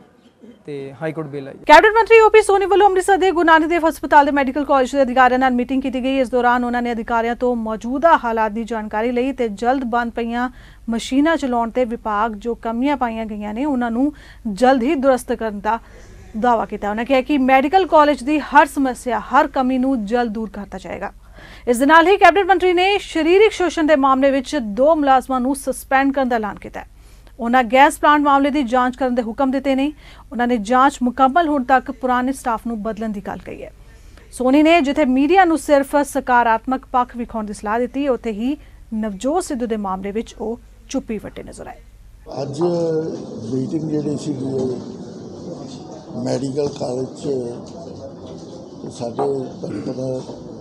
ਤੇ ਹਾਈ ਕੋਰਟ ਬੇਲ ਆਈ ਕੈਬਨਿਟ ਮੰਤਰੀ ਓਪੀ ਸੋਨੀ ਵੱਲੋਂ ਅੰਮ੍ਰਿਤਸਰ ਦੇ ਗੁਰੂ ਨਾਨਕ ਦੇਵ ਹਸਪਤਾਲ ਦੇ ਮੈਡੀਕਲ ਕਾਲਜ ਦੇ ਅਧਿਕਾਰੀਆਂ ਨਾਲ ਮੀਟਿੰਗ ਕੀਤੀ ਗਈ। ਇਸ ਦੌਰਾਨ ਉਹਨਾਂ ਨੇ ਅਧਿਕਾਰੀਆਂ ਤੋਂ ਮੌਜੂਦਾ ਹਾਲਾਤ ਦੀ ਜਾਣਕਾਰੀ ਲਈ ਤੇ ਜਲਦ ਬੰਦ ਪਈਆਂ ਮਸ਼ੀਨਾਂ ਚਲਾਉਣ ਤੇ ਵਿਭਾਗ ਜੋ ਕਮੀਆਂ ਪਾਈਆਂ ਗਈਆਂ ਨੇ, ਉਹਨਾਂ ਨੂੰ ਜਲਦ ਹੀ ਦੁਰਸਤ ਕਰਨ ਦਾ ਦਾਅਵਾ ਕੀਤਾ। ਉਹਨਾਂ ਕਿਹਾ ਕਿ ਮੈਡੀਕਲ ਕਾਲਜ ਦੀ ਹਰ ਸਮੱਸਿਆ, ਹਰ ਕਮੀ ਨੂੰ ਜਲਦ ਦੂਰ ਕਰਤਾ ਜਾਏਗਾ। ਇਸ ਦੇ ਨਾਲ ਹੀ ਕੈਬਨਿਟ ਮੰਤਰੀ ਨੇ ਸਰੀਰਕ ਸ਼ੋਸ਼ਣ ਦੇ ਮਾਮਲੇ ਵਿੱਚ ਦੋ ਮੁਲਾਜ਼ਮਾਂ ਨੂੰ ਸਸਪੈਂਡ ਕਰਨ ਦਾ ਐਲਾਨ ਕੀਤਾ ਉਹਨਾਂ ਗੈਸ ਪਲਾਂਟ ਮਾਮਲੇ ਦੀ ਜਾਂਚ ਕਰਨ ਦੇ ਹੁਕਮ ਦਿੱਤੇ ਨੇ। ਉਹਨਾਂ ਨੇ ਜਾਂਚ ਮੁਕੰਮਲ ਹੋਣ ਤੱਕ ਪੁਰਾਣੇ ਸਟਾਫ ਨੂੰ ਬਦਲਣ ਦੀ ਗੱਲ ਕਹੀ ਹੈ। ਸੋਨੀ ਨੇ ਜਿੱਥੇ ਮੀਡੀਆ ਨੂੰ ਸਿਰਫ ਸਕਾਰਾਤਮਕ ਪੱਖ ਵਿਖਾਉਣ ਦੀ ਸਲਾਹ ਦਿੱਤੀ, ਉੱਥੇ ਹੀ ਨਵਜੋਤ ਸਿੱਧੂ ਦੇ ਮਾਮਲੇ ਵਿੱਚ ਉਹ ਚੁੱਪੀ ਵੱਟੇ ਨਜ਼ਰ ਆਏ। ਅੱਜ ਮੀਟਿੰਗ ਜਿਹੜੀ ਸੀਗੀ ਮੈਡੀਕਲ ਕਾਲਜ 'ਚ ਸਾਡੇ ਤੁਹਾਨੂੰ ਪਤਾ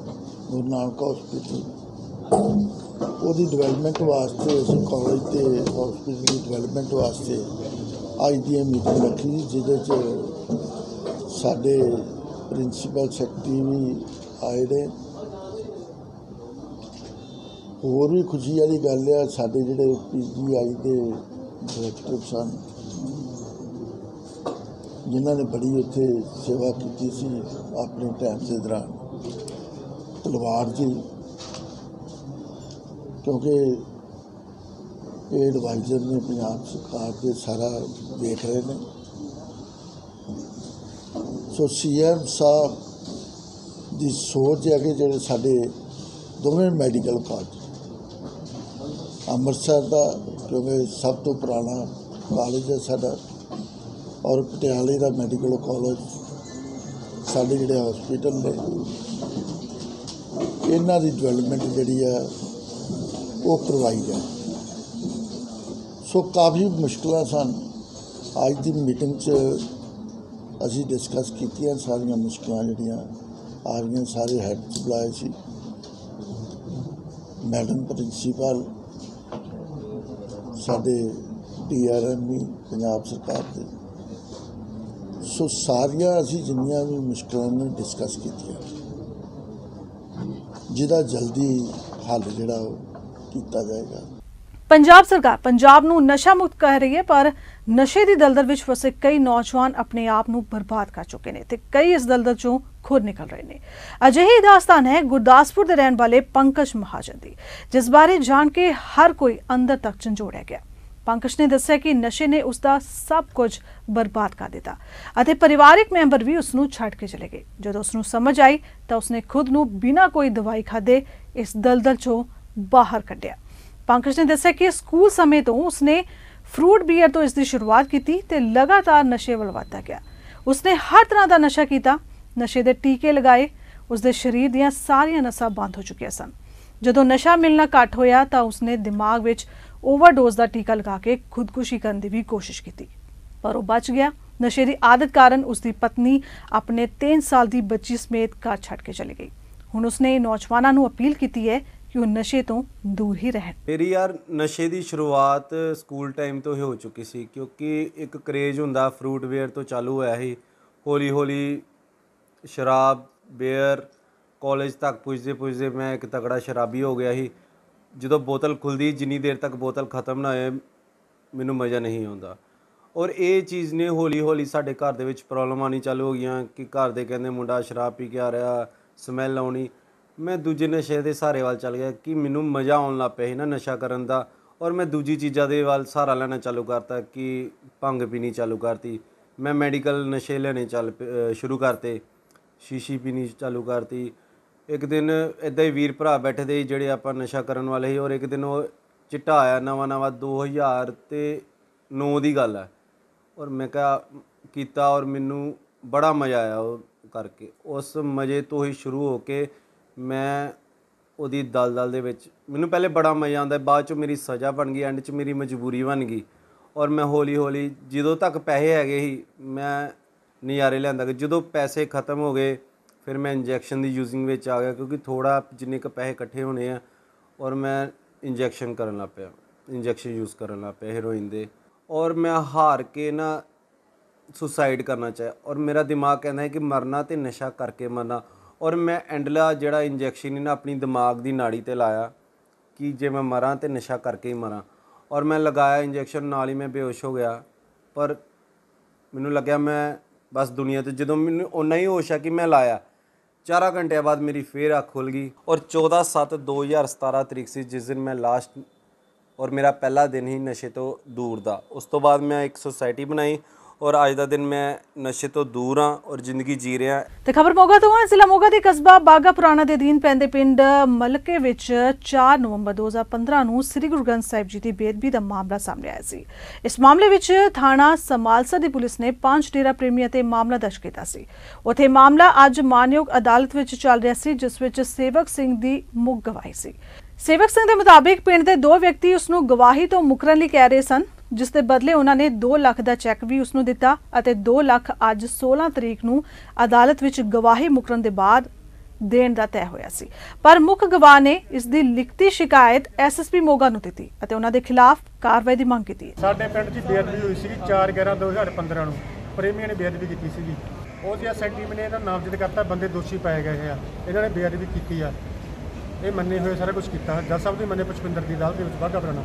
ਗੁਰੂ ਨਾਨਕ ਹਸਪੀਟਲ ਉਹਦੀ ਡਿਵੈਲਪਮੈਂਟ ਵਾਸਤੇ ਅਸੀਂ ਕਾਲਜ ਤੇ ਹਸਪੀਟਲ ਦੀ ਡਿਵੈਲਪਮੈਂਟ ਵਾਸਤੇ ਅੱਜ ਦੀ ਇਹ ਮੀਟਿੰਗ ਰੱਖੀ ਸੀ, ਜਿਹਦੇ 'ਚ ਸਾਡੇ ਪ੍ਰਿੰਸੀਪਲ ਸੈਕਟਰੀ ਵੀ ਆਏ ਨੇ। ਹੋਰ ਵੀ ਖੁਸ਼ੀ ਵਾਲੀ ਗੱਲ ਆ, ਸਾਡੇ ਜਿਹੜੇ ਪੀਜੀਆਈ ਦੇ ਡਾਇਰੈਕਟਰ ਸਨ, ਜਿਨ੍ਹਾਂ ਨੇ ਬੜੀ ਉੱਥੇ ਸੇਵਾ ਕੀਤੀ ਸੀ ਆਪਣੇ ਟਾਈਮ ਦੇ ਦੌਰਾਨ। ਤਲਵਾਰ ਜੀ। ਕਿਉਂਕਿ ਇਹ ਐਡਵਾਈਜ਼ਰ ਨੇ ਪੰਜਾਬ ਸਰਕਾਰ ਦੇ ਸਾਰਾ ਦੇਖ ਰਹੇ ਨੇ। ਸੋ ਸੀਐਮ ਸਾਹਿਬ ਦੀ ਸੋਚ ਹੈ ਕਿ ਜਿਹੜੇ ਸਾਡੇ ਦੋਵੇਂ ਮੈਡੀਕਲ ਕਾਲਜ ਅੰਮ੍ਰਿਤਸਰ ਦਾ, ਕਿਉਂਕਿ ਸਭ ਤੋਂ ਪੁਰਾਣਾ ਕਾਲਜ ਹੈ ਸਾਡਾ, ਔਰ ਪਟਿਆਲੇ ਦਾ ਮੈਡੀਕਲ ਕਾਲਜ ਸਾਡੇ ਜਿਹੜੇ ਹਸਪੀਟਲ ਨੇ ਇਹਨਾਂ ਦੀ ਡਿਵੈਲਪਮੈਂਟ ਜਿਹੜੀ ਹੈ ਉਹ ਕਰਵਾਈ ਜਾਏ। ਸੋ ਕਾਫੀ ਮੁਸ਼ਕਲਾਂ ਸਨ। ਅੱਜ ਦੀ ਮੀਟਿੰਗ 'ਚ ਅਸੀਂ ਡਿਸਕਸ ਕੀਤੀਆਂ ਸਾਰੀਆਂ ਮੁਸ਼ਕਲਾਂ ਜਿਹੜੀਆਂ, ਆ ਰਹੀਆਂ ਸਾਰੇ ਹੈੱਡਸ ਬੁਲਾਏ ਸੀ। ਮੈਡਮ ਪ੍ਰਿੰਸੀਪਲ ਸਾਡੇ ਡੀਆਰਐਮ ਵੀ, ਪੰਜਾਬ ਸਰਕਾਰ ਦੇ। ਸੋ ਸਾਰੀਆਂ ਅਸੀਂ ਜਿੰਨੀਆਂ ਵੀ ਮੁਸ਼ਕਲਾਂ ਨੇ ਡਿਸਕਸ ਕੀਤੀਆਂ। ਜਿਹਦਾ ਜਲਦੀ ਹੱਲ ਜਿਹੜਾ ਉਹ ਕੀਤਾ ਜਾਏਗਾ। ਪੰਜਾਬ ਸਰਕਾਰ, ਪੰਜਾਬ ਨੂੰ ਨਸ਼ਾ ਮੁਕਤ ਕਰ ਰਹੀ ਹੈ, ਪਰ ਨਸ਼ੇ ਦੀ ਦਲਦਲ ਵਿੱਚ ਫਸੇ ਕਈ ਨੌਜਵਾਨ ਆਪਣੇ ਆਪ ਨੂੰ ਬਰਬਾਦ ਕਰ ਚੁੱਕੇ ਨੇ ਤੇ ਕਈ ਇਸ ਦਲਦਲ ਚੋਂ ਖੁਦ ਨਿਕਲ ਰਹੇ ਨੇ। ਅਜਿਹੀ ਦਾਸਤਾਨ ਹੈ ਗੁਰਦਾਸਪੁਰ ਦੇ ਰਹਿਣ ਵਾਲੇ ਪੰਕਜ ਮਹਾਜਨ ਦੀ, ਜਿਸ ਬਾਰੇ ਜਾਣ ਕੇ ਹਰ ਕੋਈ ਅੰਦਰ ਤੱਕ ਝੰਜੋੜਿਆ ਗਿਆ। ਪੰਕਜ ਨੇ ਦੱਸਿਆ ਕਿ ਨਸ਼ੇ ਨੇ ਉਸ ਦਾ ਸਭ ਕੁਝ ਬਰਬਾਦ ਕਰ ਦਿੱਤਾ ਅਤੇ ਪਰਿਵਾਰਿਕ ਮੈਂਬਰ ਵੀ ਉਸ ਨੂੰ ਛੱਡ ਕੇ ਚਲੇ ਗਏ। ਜਦੋਂ ਉਸ ਨੂੰ ਸਮਝ ਆਈ ਤਾਂ ਉਸਨੇ ਖੁਦ ਨੂੰ ਬਿਨਾਂ ਕੋਈ ਦਵਾਈ ਖਾਦੇ ਇਸ ਦਲਦਲ ਚੋਂ ਬਾਹਰ ਕੱਢਿਆ। ਪੰਕਜ ਨੇ ਦੱਸਿਆ ਕਿ ਸਕੂਲ ਸਮੇਂ ਤੋਂ ਉਸਨੇ ਫਰੂਟ ਬੀਅਰ ਤੋਂ ਇਸ ਦੀ ਸ਼ੁਰੂਆਤ ਕੀਤੀ ਤੇ ਲਗਾਤਾਰ ਨਸ਼ੇ ਵੱਲ ਵਧਦਾ ਗਿਆ। ਉਸਨੇ ਹਰ ਤਰ੍ਹਾਂ ਦਾ ਨਸ਼ਾ ਕੀਤਾ, ਨਸ਼ੇ ਦੇ ਟੀਕੇ ਲਗਾਏ, ਉਸਦੇ ਸਰੀਰ ਦੀਆਂ ਸਾਰੀਆਂ ਨਸਾਂ ਬੰਦ ਹੋ ਚੁੱਕੀਆਂ ਸਨ। ਜਦੋਂ ਨਸ਼ਾ ਮਿਲਣਾ ਘੱਟ ਹੋਇਆ ਤਾਂ ਉਸਨੇ ਦਿਮਾਗ ਵਿੱਚ ਓਵਰਡੋਜ਼ ਦਾ ਟੀਕਾ ਲਗਾ ਕੇ ਖੁਦਕੁਸ਼ੀ ਕਰਨ ਦੀ ਵੀ ਕੋਸ਼ਿਸ਼ ਕੀਤੀ। ਪਰ ਉਹ ਬਚ ਗਿਆ। ਨਸ਼ੇ ਦੀ ਆਦਤ ਕਾਰਨ ਉਸਦੀ ਪਤਨੀ ਆਪਣੇ 3 ਸਾਲ ਦੀ ਬੱਚੀ ਸਮੇਤ ਘਰ ਛੱਡ ਕੇ ਚਲੀ ਗਈ। ਹੁਣ ਉਸਨੇ ਨੌਜਵਾਨਾਂ ਨੂੰ ਅਪੀਲ ਕੀਤੀ ਹੈ ਕਿ ਉਹ ਨਸ਼ੇ ਤੋਂ ਦੂਰ ਹੀ ਰਹਿਣ। ਮੇਰੀ ਯਾਰ, ਨਸ਼ੇ ਦੀ ਸ਼ੁਰੂਆਤ ਸਕੂਲ ਟਾਈਮ ਤੋਂ ਹੀ ਹੋ ਚੁੱਕੀ ਸੀ ਕਿਉਂਕਿ ਇੱਕ ਕਰੇਜ ਹੁੰਦਾ, ਫਰੂਟ ਵੇਅਰ ਤੋਂ ਚਾਲੂ ਹੋਇਆ ਸੀ। ਹੌਲੀ ਹੌਲੀ ਸ਼ਰਾਬ, ਬੀਅਰ, ਕਾਲਜ ਤੱਕ ਪੁੱਜਦੇ ਪੁੱਜਦੇ ਮੈਂ ਇੱਕ ਤਗੜਾ ਸ਼ਰਾਬੀ ਹੋ ਗਿਆ ਸੀ। ਜਦੋਂ ਬੋਤਲ ਖੁੱਲਦੀ, ਜਿੰਨੀ ਦੇਰ ਤੱਕ ਬੋਤਲ ਖਤਮ ਨਾ ਹੋਏ, ਮੈਨੂੰ ਮਜ਼ਾ ਨਹੀਂ ਆਉਂਦਾ। ਔਰ ਇਹ ਚੀਜ਼ ਨੇ ਹੌਲੀ ਹੌਲੀ ਸਾਡੇ ਘਰ ਦੇ ਵਿੱਚ ਪ੍ਰੋਬਲਮ ਆਣੀ ਚਾਲੂ ਹੋ ਗਈਆਂ ਕਿ ਘਰ ਦੇ ਕਹਿੰਦੇ ਮੁੰਡਾ ਸ਼ਰਾਬ ਪੀ ਕੇ ਆ ਰਿਹਾ, ਸਮੈਲ ਆਉਣੀ। ਮੈਂ ਦੂਜੇ ਨਸ਼ੇ ਦੇ ਸਹਾਰੇ ਵੱਲ ਚੱਲ ਗਿਆ ਕਿ ਮੈਨੂੰ ਮਜ਼ਾ ਆਉਣ ਲੱਗ ਪਿਆ ਸੀ ਨਾ ਨਸ਼ਾ ਕਰਨ ਦਾ। ਔਰ ਮੈਂ ਦੂਜੀ ਚੀਜ਼ਾਂ ਦੇ ਵੱਲ ਸਹਾਰਾ ਲੈਣਾ ਚਾਲੂ ਕਰਤਾ ਕਿ ਭੰਗ ਪੀਣੀ ਚਾਲੂ ਕਰਤੀ। ਮੈਂ ਮੈਡੀਕਲ ਨਸ਼ੇ ਲੈਣੇ ਚੱਲ ਪ- ਸ਼ੁਰੂ ਕਰਤੇ, ਸ਼ੀਸ਼ੀ ਪੀਣੀ ਚਾਲੂ ਕਰਤੀ। ਇੱਕ ਦਿਨ ਇਦਾਂ ਹੀ ਵੀਰ ਭਰਾ ਬੈਠੇ ਦੇ ਸੀ, ਜਿਹੜੇ ਆਪਾਂ ਨਸ਼ਾ ਕਰਨ ਵਾਲੇ ਸੀ, ਔਰ ਇੱਕ ਦਿਨ ਉਹ ਚਿੱਟਾ ਆਇਆ ਨਵਾਂ ਨਵਾਂ 2000 ਤੇ 9 ਦੀ ਗੱਲ ਹੈ। ਔਰ ਮੈਂ ਕਿਹਾ, ਕੀਤਾ ਔਰ ਮੈਨੂੰ ਬੜਾ ਮਜ਼ਾ ਆਇਆ ਉਹ ਕਰਕੇ। ਉਸ ਮਜ਼ੇ ਤੋਂ ਹੀ ਸ਼ੁਰੂ ਹੋ ਕੇ ਮੈਂ ਉਹਦੀ ਦਲਦਲ ਦੇ ਵਿੱਚ, ਮੈਨੂੰ ਪਹਿਲੇ ਬੜਾ ਮਜ਼ਾ ਆਉਂਦਾ, ਬਾਅਦ ਚ ਮੇਰੀ ਸਜ਼ਾ ਬਣ ਗਈ ਐਂਡ ਚ ਮੇਰੀ ਮਜਬੂਰੀ ਬਣ ਗਈ। ਔਰ ਮੈਂ ਹੌਲੀ ਹੌਲੀ ਜਦੋਂ ਤੱਕ ਪੈਸੇ ਹੈਗੇ ਸੀ, ਮੈਂ ਨਜ਼ਾਰੇ ਲੈਂਦਾ ਗਿਆ ਜਦੋਂ ਪੈਸੇ ਖਤਮ ਹੋ ਗਏ ਫਿਰ ਮੈਂ ਇੰਜੈਕਸ਼ਨ ਦੀ ਯੂਜ਼ਿੰਗ ਵਿੱਚ ਆ ਗਿਆ ਕਿਉਂਕਿ ਥੋੜਾ ਜਿੰਨੇ ਕ ਪੈਸੇ ਇਕੱਠੇ ਹੋਣੇ ਆ ਔਰ ਮੈਂ ਇੰਜੈਕਸ਼ਨ ਕਰਨ ਲੱਗ ਪਿਆ ਇੰਜੈਕਸ਼ਨ ਯੂਜ਼ ਕਰਨ ਲੱਗ ਪਿਆ ਹੀਰੋਇਨ ਦੇ। ਔਰ ਮੈਂ ਹਾਰ ਕੇ ਨਾ ਸੁਸਾਈਡ ਕਰਨਾ ਚਾਹਿਆ ਔਰ ਮੇਰਾ ਦਿਮਾਗ ਕਹਿੰਦਾ ਹੈ ਕਿ ਮਰਨਾ ਤੇ ਨਸ਼ਾ ਕਰਕੇ ਮਰਨਾ। ਔਰ ਮੈਂ ਐਂਡਲਾ ਜਿਹੜਾ ਇੰਜੈਕਸ਼ਨ ਇਹਨਾਂ ਆਪਣੀ ਦਿਮਾਗ ਦੀ ਨਾੜੀ ਤੇ ਲਾਇਆ ਕਿ ਜੇ ਮੈਂ ਮਰਾਂ ਤੇ ਨਸ਼ਾ ਕਰਕੇ ਹੀ ਮਰਾਂ। ਔਰ ਮੈਂ ਲਗਾਇਆ ਇੰਜੈਕਸ਼ਨ ਨਾਲ ਹੀ ਮੈਂ ਬੇਹੋਸ਼ ਹੋ ਗਿਆ। ਪਰ ਮੈਨੂੰ ਲੱਗਿਆ ਮੈਂ ਬਸ ਦੁਨੀਆ ਤੇ ਜਦੋਂ ਮੈਨੂੰ ਓਨਾ ਹੀ ਹੋਸ਼ ਆ ਕਿ ਮੈਂ ਲਾਇਆ ਚਾਰਾਂ ਘੰਟਿਆਂ ਬਾਅਦ ਮੇਰੀ ਫੇਰ ਅੱਖ ਖੁੱਲ ਗਈ ਔਰ 14 7 2017 ਤਰੀਕ ਸੀ, ਜਿਸ ਦਿਨ ਮੈਂ ਲਾਸਟ ਔਰ ਮੇਰਾ ਪਹਿਲਾ ਦਿਨ ਹੀ ਨਸ਼ੇ ਤੋਂ ਦੂਰ ਦਾ। ਉਸ ਤੋਂ ਬਾਅਦ ਮੈਂ ਇੱਕ ਸੁਸਾਇਟੀ ਬਣਾਈ ਔਰ ਅੱਜ ਦਾ ਦਿਨ ਮੈਂ ਨਸ਼ੇ ਤੋਂ ਦੂਰ ਹਾਂ ਔਰ ਜ਼ਿੰਦਗੀ ਜੀ ਰਿਹਾ। ਤੇ ਖਬਰ ਮੋਗਾ ਤੋਂ ਹੈ। ਜ਼ਿਲ੍ਹਾ ਮੋਗਾ ਦੇ ਕਸਬਾ ਬਾਗਾ ਪੁਰਾਣਾ ਦੇ ਅਧੀਨ ਪੈਂਦੇ ਪਿੰਡ ਮਲਕੇ ਵਿੱਚ 4 ਨਵੰਬਰ 2015 ਨੂੰ ਸ੍ਰੀ ਗੁਰੂ ਗ੍ਰੰਥ ਸਾਹਿਬ ਜੀ ਦੀ ਬੇਅਦਬੀ ਦਾ ਮਾਮਲਾ ਸਾਹਮਣੇ ਆਇਆ ਸੀ। ਇਸ ਮਾਮਲੇ ਵਿੱਚ ਥਾਣਾ ਸਮਾਲਸਾ ਦੀ ਪੁਲਿਸ ਨੇ ਪੰਜ ਡੇਰਾ ਪ੍ਰੇਮੀਆਂ ਤੇ ਮਾਮਲਾ ਦਰਜ ਕੀਤਾ ਸੀ। ਉਥੇ ਮਾਮਲਾ ਅੱਜ ਮਾਨਯੋਗ ਅਦਾਲਤ ਵਿੱਚ ਚੱਲ ਰਿਹਾ ਸੀ, ਜਿਸ ਵਿੱਚ ਸੇਵਕ ਸਿੰਘ ਦੀ ਮੁੱਖ ਗਵਾਹੀ ਸੀ। ਸੇਵਕ ਸਿੰਘ ਦੇ ਮੁਤਾਬਿਕ ਪਿੰਡ ਦੇ ਦੋ ਵਿਅਕਤੀ ਉਸ ਨੂੰ ਗਵਾਹੀ ਤੋਂ ਮੁਕਰਨ ਲਈ ਕਹਿ ਰਹੇ ਸਨ। ਜਿਸ ਦੇ ਬਦਲੇ ਉਹਨਾਂ ਨੇ 2 ਲੱਖ ਦਾ ਚੈੱਕ ਵੀ ਉਸ ਨੂੰ ਦਿੱਤਾ ਅਤੇ 2 ਲੱਖ ਅੱਜ 16 ਤਰੀਕ ਨੂੰ ਅਦਾਲਤ ਵਿੱਚ ਗਵਾਹੀ ਮੁਕਰਨ ਦੇ ਬਾਅਦ ਦੇਣ ਦਾ ਤੈਅ ਹੋਇਆ ਸੀ। ਪਰ ਮੁੱਖ ਗਵਾਹ ਨੇ ਇਸ ਦੀ ਲਿਖਤੀ ਸ਼ਿਕਾਇਤ ਐਸਐਸਪੀ ਮੋਗਾ ਨੂੰ ਦਿੱਤੀ ਅਤੇ ਉਹਨਾਂ ਦੇ ਖਿਲਾਫ ਕਾਰਵਾਈ ਦੀ ਮੰਗ ਕੀਤੀ। ਸਾਡੇ ਪਿੰਡ 'ਚ ਬੇਅਦਬੀ ਹੋਈ ਸੀਗੀ 4 11 2015 ਨੂੰ। ਪ੍ਰੇਮੀਆਂ ਨੇ ਬੇਅਦਬੀ ਕੀਤੀ ਸੀਗੀ। ਉਹਦੀ ਐਸਐਨਟੀਮ ਨੇ ਇਹਦਾ ਨਾਮਜ਼ਦ ਕਰਤਾ, ਬੰਦੇ ਦੋਸ਼ੀ ਪਾਏ ਗਏ ਆ। ਇਹਨਾਂ ਨੇ ਬੇਅਦਬੀ ਕੀਤੀ ਆ। ਇਹ ਮੰਨੇ ਹੋਏ ਸਾਰਾ ਕੁਝ ਕੀਤਾ। ਜੱਜ ਸਾਹਿਬ ਦੀ ਮੰਨੇ, ਪੁਸ਼ਪਿੰਦਰ ਦੀ ਅਦਾਲਤ ਦੇ ਵਿੱਚ ਵਾਘਾ ਪੁਰਾਣਾ